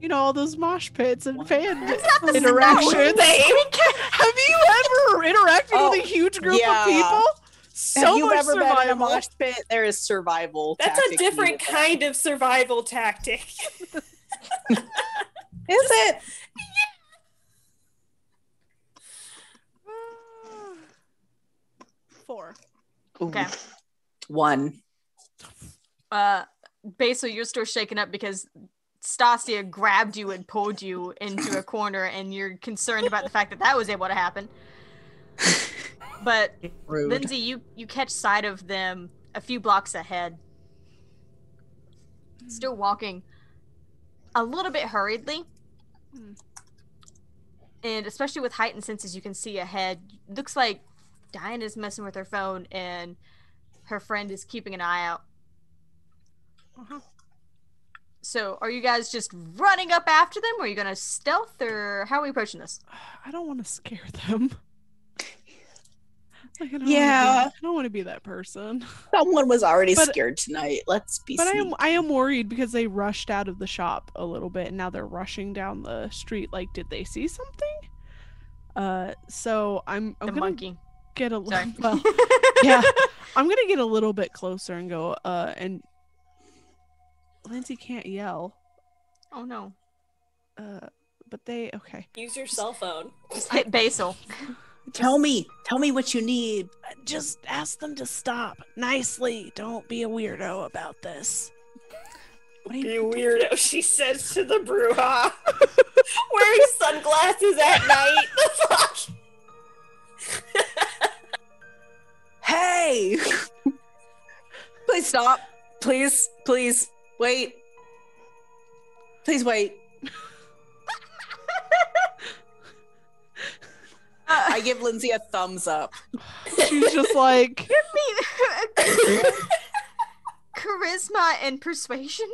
You know all those mosh pits and fan That's not the same interactions. Have you ever interacted Oh, with a oh, huge group yeah. of people? So have you much ever survival. been in a mosh pit? There is survival. That's a different kind of survival tactic. Is it? Four. Okay. One. Uh, basically, you're still shaken up because Stacia grabbed you and pulled you into a corner, and you're concerned about the fact that that was able to happen. But Rude. Lindsay, you you catch sight of them a few blocks ahead, still walking a little bit hurriedly, Hmm. and especially with heightened senses, you can see ahead. Looks like Diana's messing with her phone, and her friend is keeping an eye out. Uh-huh. So, are you guys just running up after them, or are you gonna stealth, or how are we approaching this? I don't want to scare them. Like, I don't Yeah. Be, I don't want to be that person. Someone was already But- scared tonight. Let's be But I am. I am worried because they rushed out of the shop a little bit and now they're rushing down the street. Like, did they see something? Uh, so I'm I'm the gonna monkey. Get a little. Well, yeah. I'm gonna get a little bit closer and go. Uh, and Lindsay can't yell. oh no. Uh, but they okay. Use your cell phone. Just hit Basil. Tell me. Tell me what you need. Just ask them to stop nicely. Don't be a weirdo about this. What do You weirdo, she says to the Brujah. Wearing sunglasses at night. The fuck? Hey! please stop. Please, please wait. Please wait. I give Lindsay a thumbs up. She's just like, charisma and persuasion.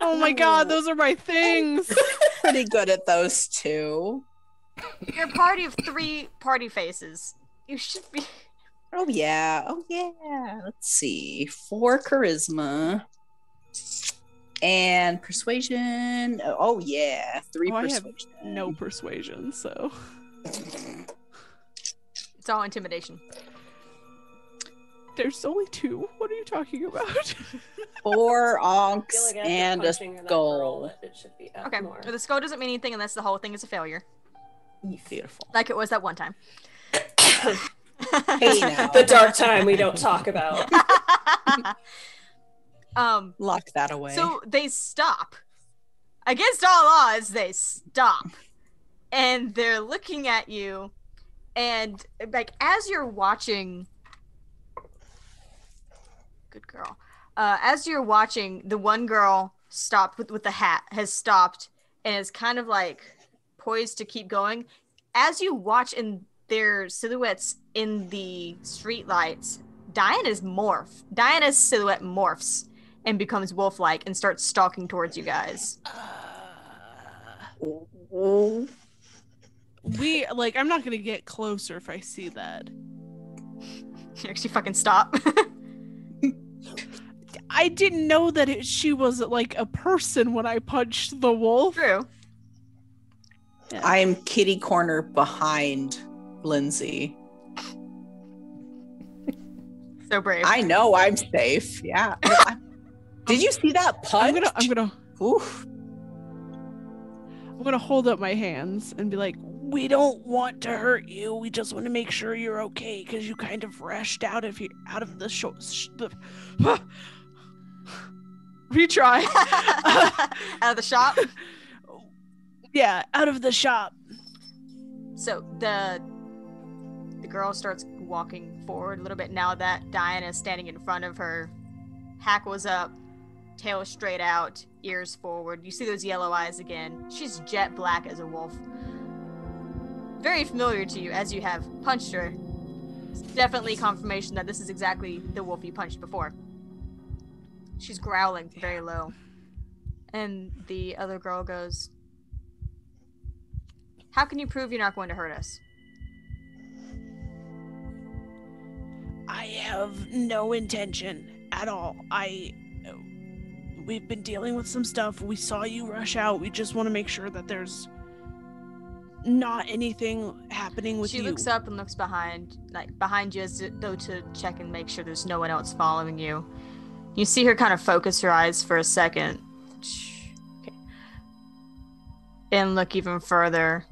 oh my god, those are my things. Pretty good at those two. You're a party of three party faces. You should be. Oh yeah. Oh yeah. Let's see. Four charisma. And persuasion. Oh yeah. Three Oh, I have persuasion. No persuasion, so It's all intimidation. there's only two. What are you talking about? Four onks like and a punching that girl, skull. it- it should be Okay. more. The skull doesn't mean anything unless the whole thing is a failure, Beautiful. like it was that one time. Hey now. the dark time we don't talk about. um. Lock that away. So they stop. Against all odds, they stop. And they're looking at you. And, like, as you're watching. Good girl. Uh, as you're watching, the one girl stopped with, with the hat has stopped and is kind of like poised to keep going. As you watch in their silhouettes in the streetlights, Diana's morph. Diana's silhouette morphs and becomes wolf-like and starts stalking towards you guys. Uh, we like. I'm not gonna get closer if I see that. She actually fucking stop. I didn't know that it, she was like a person when I punched the wolf. True. I'm kitty corner behind Lindsay. So brave. I know I'm safe. Yeah. Did you see that punch? I'm gonna. I'm gonna. Oof. I'm gonna hold up my hands and be like, "We don't want to hurt you. We just want to make sure you're okay because you kind of rushed out of here, out of the show." Sh- the, Retry. Out of the shop. yeah, out of the shop. So the the girl starts walking forward a little bit now that Diana is standing in front of her. Hackles up, tail straight out, ears forward. You see those yellow eyes again. She's jet black as a wolf. Very familiar to you as you have punched her. It's definitely confirmation that this is exactly the wolf you punched before. She's growling very low. And the other girl goes, How can you prove you're not going to hurt us? I have no intention at all. I. We've been dealing with some stuff. We saw you rush out. We just want to make sure that there's not anything happening with she you. She looks up and looks behind, like behind you, as though to check and make sure there's no one else following you. You see her kind of focus her eyes for a second, okay. and look even further.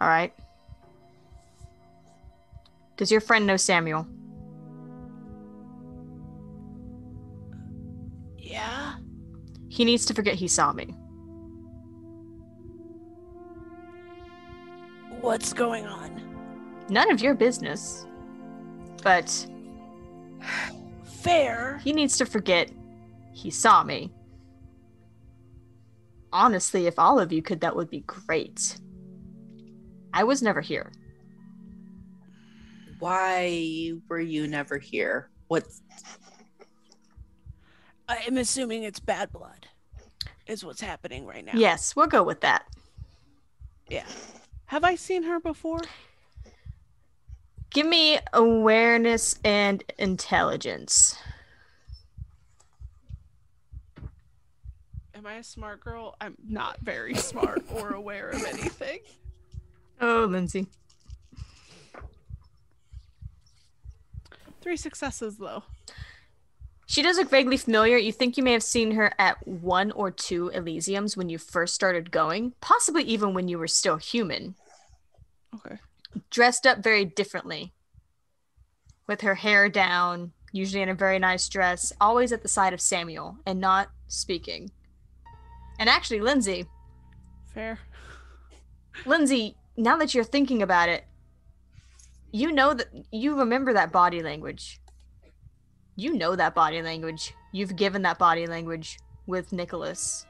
All right. Does your friend know Samuel? Yeah? He needs to forget he saw me. What's going on? None of your business. But Fair. He needs to forget he saw me. Honestly, if all of you could, that would be great. I was never here. Why were you never here? What? I'm assuming it's bad blood, is what's happening right now. Yes, we'll go with that. Yeah. Have I seen her before? Give me awareness and intelligence. Am I a smart girl? I'm not very smart or aware of anything. Oh, Lindsay. Three successes though. She does look vaguely familiar. You think you may have seen her at one or two Elysiums when you first started going, possibly even when you were still human. Okay. dressed up very differently with her hair down usually in a very nice dress always at the side of samuel and not speaking and actually lindsay Fair. lindsay now that you're thinking about it you know that you remember that body language you know that body language you've given that body language with nicholas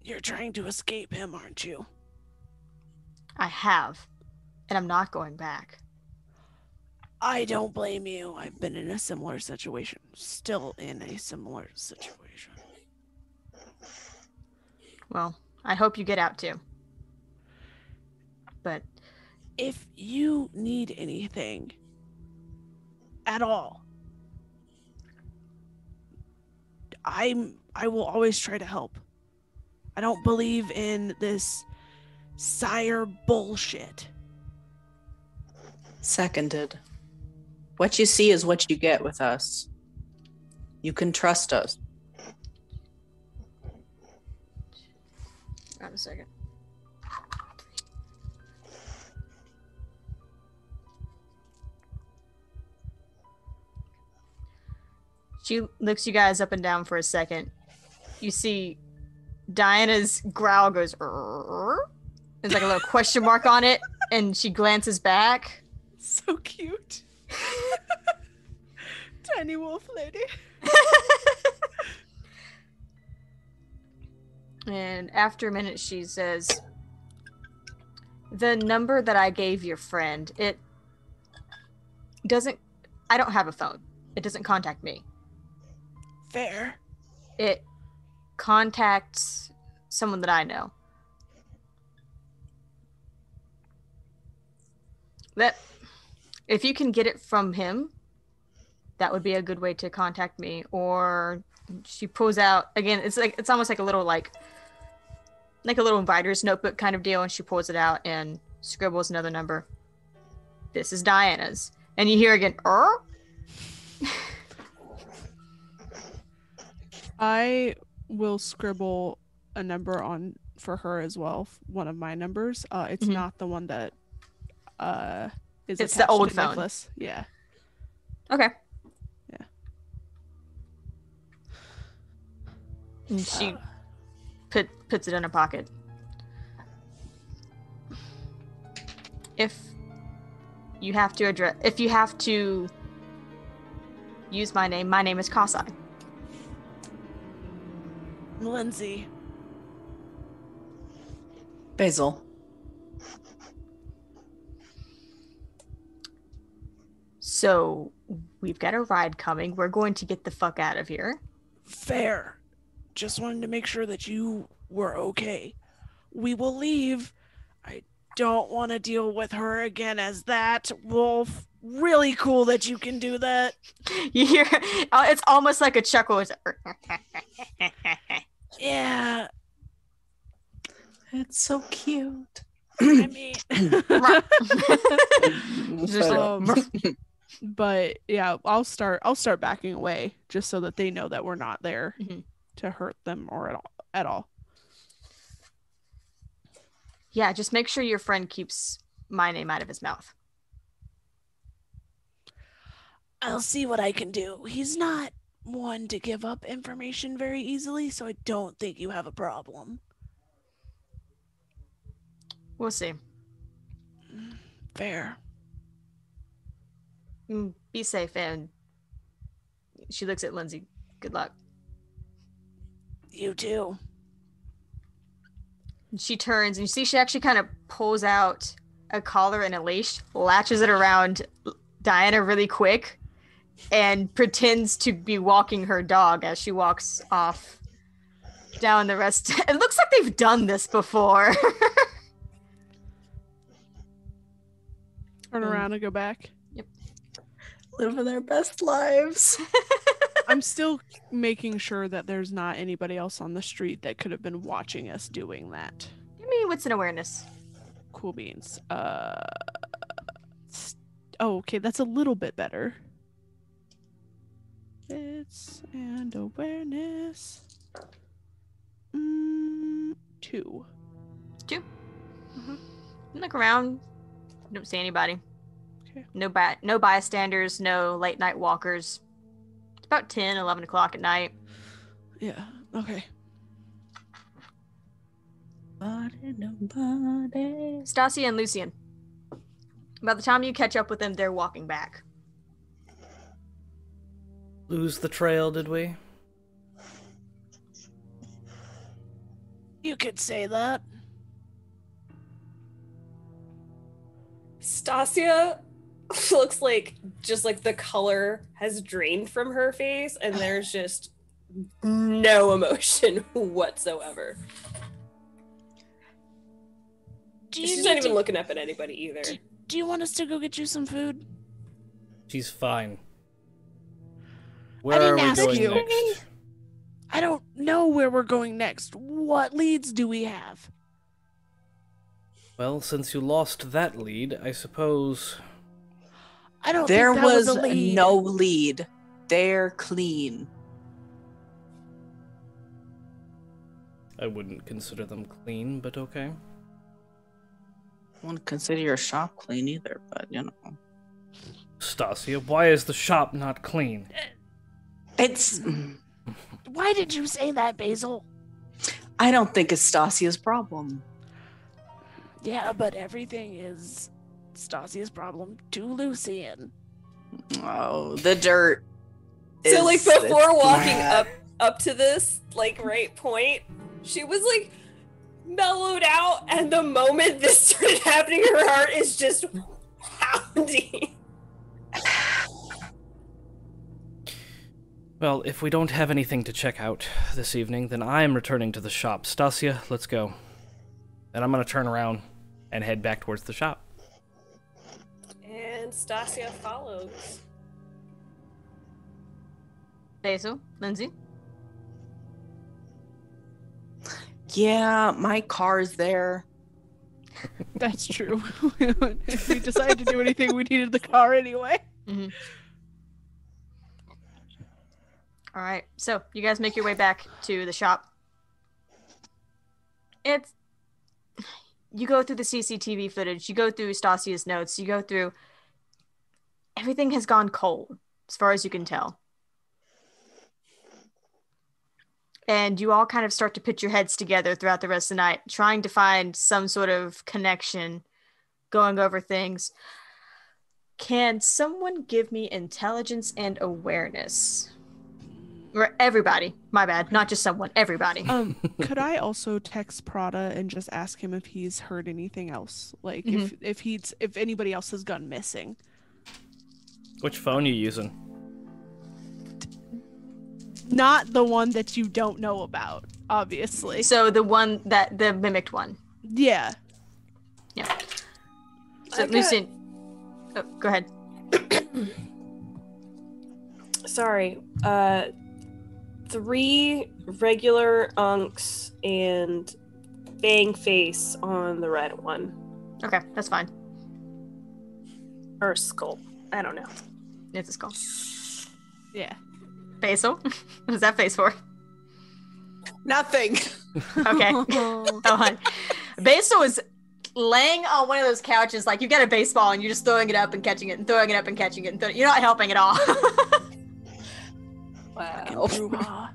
You're trying to escape him, aren't you? i have and i'm not going back I don't blame you. I've been in a similar situation. Still in a similar situation. Well, I hope you get out too. But If you need anything at all, I'm I will always try to help. I don't believe in this sire bullshit. Seconded. What you see is what you get with us. You can trust us. Wait a second. She looks you guys up and down for a second. You see Diana's growl goes "Rrrr." there's like a little question mark on it, and she glances back. So cute. Tiny wolf lady. And after a minute, she says, The number that I gave your friend, it doesn't, I don't have a phone. It doesn't contact me. Fair. It contacts someone that I know. That, if you can get it from him, that would be a good way to contact me. Or she pulls out again. It's like it's almost like a little like like a little inviter's notebook kind of deal, and she pulls it out and scribbles another number. This is Diana's, and you hear again, "Er." I will scribble a number on for her as well. One of my numbers. Uh, it's Mhm. not the one that uh is It's the old phone. necklace. Yeah. Okay. Yeah. And she put puts it in her pocket. If you have to address, if you have to use my name, my name is Kasai. Lindsay. Basil. So we've got a ride coming. We're going to get the fuck out of here. Fair. Just wanted to make sure that you were okay. We will leave. I don't want to deal with her again as that wolf. Really cool that you can do that. You hear? uh, It's almost like a chuckle. It's Yeah. It's so cute. I mean, Just Um, but yeah, I'll start. I'll start backing away just so that they know that we're not there Mhm. To hurt them or at all. At all. yeah, just make sure your friend keeps my name out of his mouth. I'll see what I can do. He's not one to give up information very easily, so I don't think you have a problem. We'll see. Fair. Mm, Be safe, and she looks at Lindsay. Good luck. You do. And she turns and you see she actually kind of pulls out a collar and a leash, latches it around Diana really quick, and pretends to be walking her dog as she walks off down the rest. It looks like they've done this before. Turn Mm. around and go back. Yep. Living their best lives. I'm still making sure that there's not anybody else on the street that could have been watching us doing that. Give me what's an awareness. Cool beans. Uh. Oh, okay, that's a little bit better. It's and awareness. Mm, two. Two. Mm-hmm. Look around. Don't see anybody. Okay. No bi- no bystanders, no late night walkers. It's about 10, 11 o'clock at night. Yeah. Okay. Nobody, nobody. Stacia and Lucien. By the time you catch up with them, they're walking back. Lose the trail, did we? You could say that. Stacia looks like just like the color has drained from her face and there's just no emotion whatsoever. Do you She's not even to- looking up at anybody either. Do, do you want us to go get you some food? She's fine. Where didn't are we going you. next? I don't know where we're going next. What leads do we have? Well, since you lost that lead, I suppose I don't There think that was, was, a lead. no lead. They're clean. I wouldn't consider them clean, but okay. I wouldn't consider your shop clean either, but you know. Stacia, why is the shop not clean? It's Why did you say that, Basil? I don't think it's Stacia's problem. Yeah, but everything is Stacia's problem to Lucien. Oh, the dirt. So like before walking bad. up up to this like right point, she was like mellowed out, and the moment this started happening, her heart is just pounding. Well, if we don't have anything to check out this evening, then I am returning to the shop. Stacia, let's go. And I'm gonna turn around and head back towards the shop. And Stacia follows. Basil, Lindsay. Yeah, my car's there. That's true. if we decided to do anything, we needed the car anyway. Mm-hmm. All right. So you guys make your way back to the shop. It's you go through the CCTV footage, you go through Stacia's notes, you go through everything has gone cold as far as you can tell. And you all kind of start to put your heads together throughout the rest of the night, trying to find some sort of connection, going over things. Can someone give me intelligence and awareness? Or everybody. My bad. Not just someone. Everybody. Um, could I also text Prada and just ask him if he's heard anything else? Like if if he's if anybody else has gone missing. Which phone you using? Not the one that you don't know about, obviously. So the one that the mimicked one. Yeah. Yeah. So I got- Lucien. Oh, go ahead. Sorry. Uh, three regular unks and bang face on the red one Okay, that's fine. or skull. I don't know. It's a skull. Yeah. Basil. what is that face for? Nothing. Okay. oh, on. Basil is laying on one of those couches like you've got a baseball and you're just throwing it up and catching it and throwing it up and catching it and throw- you're not helping at all. Wow. Brouhaha.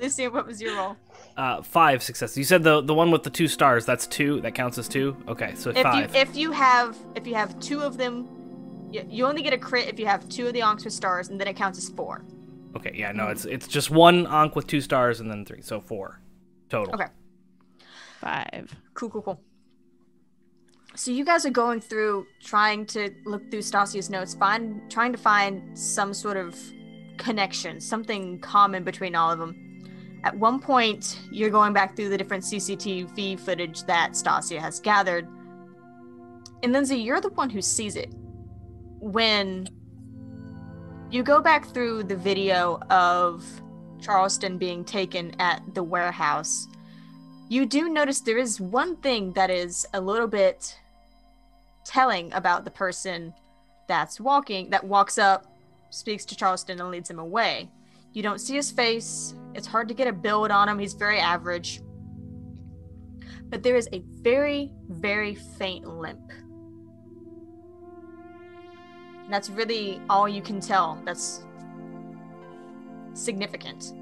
Lucien, what was your role? Uh, five successes. You said the the one with the two stars. That's two. That counts as two. Okay, so if you five. if you have if you have two of them you, you only get a crit if you have two of the onks with stars and then it counts as four okay, yeah, no, it's it's just one onk with two stars and then three, so four total. Okay. Five. cool cool cool so you guys are going through trying to look through stacia's notes find trying to find some sort of connection something common between all of them at one point you're going back through the different cctv footage that stacia has gathered and lindsay you're the one who sees it when you go back through the video of Charleston being taken at the warehouse, you do notice there is one thing that is a little bit telling about the person that's walking, that walks up, speaks to Charleston, and leads him away. You don't see his face. It's hard to get a build on him. He's very average. But there is a very, very faint limp. And that's really all you can tell. That's significant.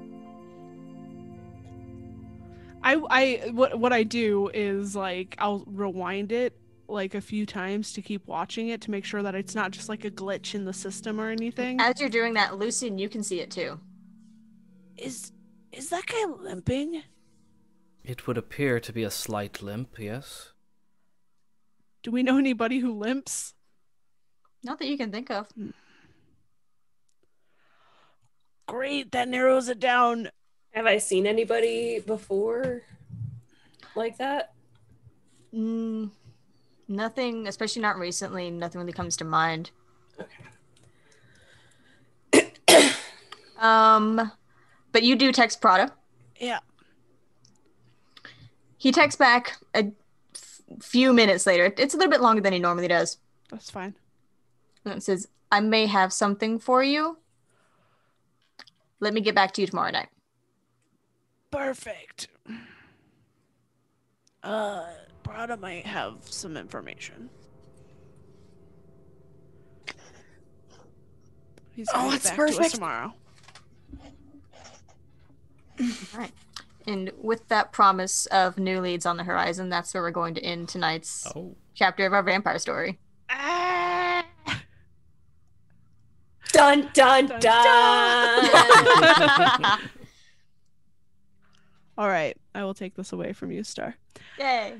I I what what I do is like I'll rewind it like a few times to keep watching it to make sure that it's not just like a glitch in the system or anything. As you're doing that, Lucien, you can see it too. Is is that guy limping? It would appear to be a slight limp. Yes. Do we know anybody who limps? Not that you can think of. Great, that narrows it down. Have I seen anybody before like that? Mm, nothing, especially not recently. Nothing really comes to mind. Okay. Um, but you do text Prada. Yeah. He texts back a f- few minutes later. It's a little bit longer than he normally does. That's fine. And it says, "I may have something for you. Let me get back to you tomorrow night." Perfect. Uh, Prada might have some information. He's Oh, gonna get that's to us perfect. tomorrow. Right. And with that promise of new leads on the horizon, that's where we're going to end tonight's Oh. chapter of our vampire story. Ah! Dun dun Dun, dun. All right, I will take this away from you, Star. Yay.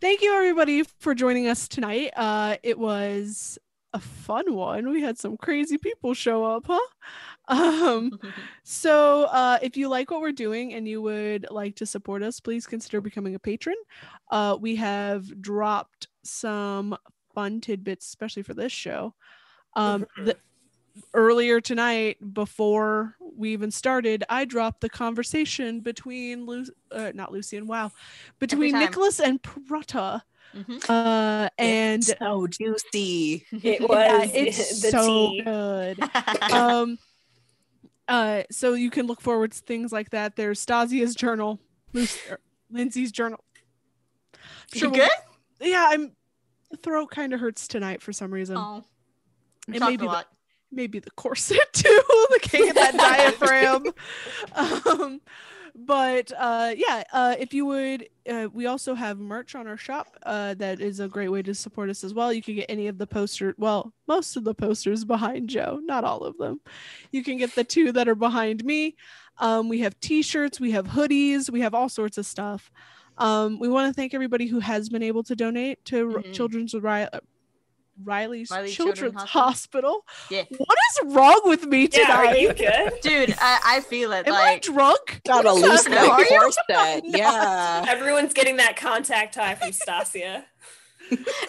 Thank you, everybody, for joining us tonight. Uh, it was a fun one. We had some crazy people show up, huh? Um, so uh, if you like what we're doing and you would like to support us, please consider becoming a patron. Uh, we have dropped some fun tidbits, especially for this show. Um, the, earlier tonight, before we even started, I dropped the conversation between Lu- uh, not Lucien, wow, between. Nicholas and Prada. Mhm. Uh, and It's so juicy. It yeah, was it's the so tea. good. um uh so you can look forward to things like that there's stacia's journal Lucy, er, lindsay's journal you we'll- good? yeah i'm throat kind of hurts tonight for some reason Oh, it it may may be the, lot. Maybe the corset too the king of that diaphragm. Um but uh yeah uh if you would uh, we also have merch on our shop uh that is a great way to support us as well. You can get any of the poster well most of the posters behind joe not all of them. You can get the two that are behind me. Um we have t-shirts we have hoodies we have all sorts of stuff. Um we want to thank everybody who has been able to donate to Mhm. children's Ri- uh, Riley's Riley Children's, Children's Hospital. Yeah. What is wrong with me tonight? Yeah, are you good? Dude, I, I feel it. Am I like, drunk? Got a What is loose happening? Are you? corset. Yeah. Everyone's getting that contact high from Stacia.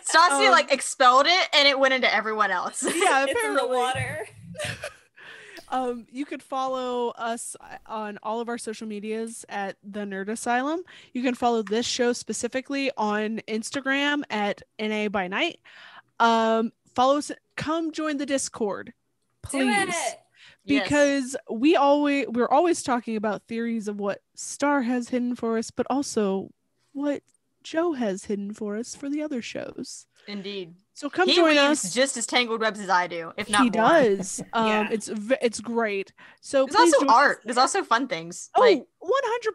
Stacia Um, like expelled it and it went into everyone else. Yeah, it's in the apparently. water. Um, you could follow us on all of our social medias at the Nerd Asylum. You can follow this show specifically on Instagram at NA by Night. Um, follow us. Come join the Discord, Do please. it. Yes. because we always we're always talking about theories of what Star has hidden for us, but also what Joe has hidden for us for the other shows. Indeed. So come he join weaves us. just as tangled webs as I do, if not he more. does. Um, Yeah. it's it's great. So There's also join us art. There's also fun things. Oh, Like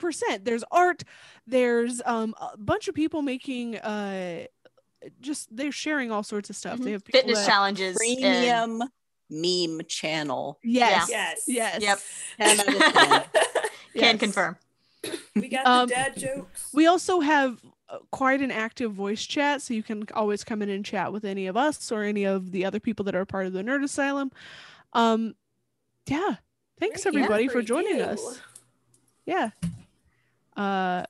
100%. There's art. There's um a bunch of people making uh just they're sharing all sorts of stuff. They have Mm-hmm. fitness that- challenges. and- Premium meme channel. Yes. Yes. Yes. Yep. 10 out of 10. Can Yes. confirm. we got Um, the dad jokes. We also have uh, quite an active voice chat, so you can always come in and chat with any of us or any of the other people that are part of the Nerd Asylum. Um, yeah. Thanks We're here everybody for for joining you. us. Yeah. Uh,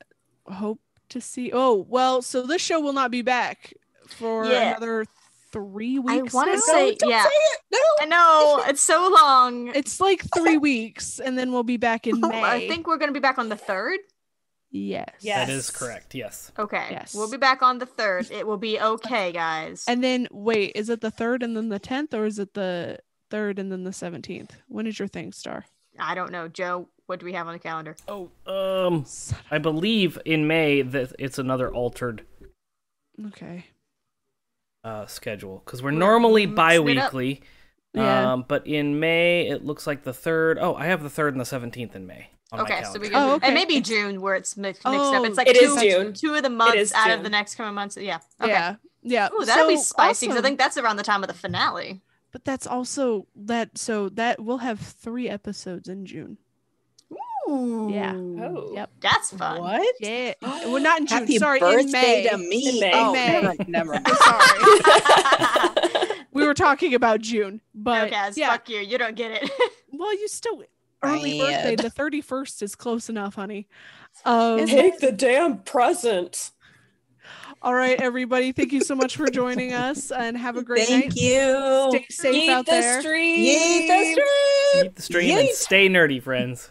hope to see. Oh well, so this show will not be back for Yeah. another three weeks. I weeks. want to say, don't yeah. say it. No. I know it's so long. it's like three weeks, and then we'll be back in May. I think we're gonna be back on the third. yes. Yes. That is correct. Yes. Okay. Yes. We'll be back on the third. It will be okay, guys. And then wait, is it the third and then the tenth, or is it the third and then the seventeenth? When is your thing, Star? I don't know, Joe. What do we have on the calendar? Oh, um, I believe in May that it's another altered Okay. Uh, schedule because we're We're normally mixing bi-weekly. Yeah. Um, but in May it looks like the third. Oh, I have the third and the seventeenth in May. On my Okay, so we can, Oh, okay. and maybe June where it's mixed, mixed up. Oh, It's like It two, is June. two of the months is out of the next coming months. Yeah. Okay. Yeah. Yeah. Ooh, that'll be spicy because I think that's around the time of the finale. But that's also that. So that we'll have three episodes in June. Ooh. Yeah. Oh. Yep. That's fun. What? Yeah. well, not in June. Happy Sorry, birthday in May. to me. In May. Oh, May. never, never. Sorry. we we were talking about June, but okay, as yeah. fuck you. You don't get it. Well, you still early birthday. The thirty first is close enough, honey. Um, Take the damn present. all right, everybody. Thank you so much for joining us, and have a great Thank night. you. Stay safe Eat out the there. stream. Yeet the stream. Keep the stream and stay nerdy, friends.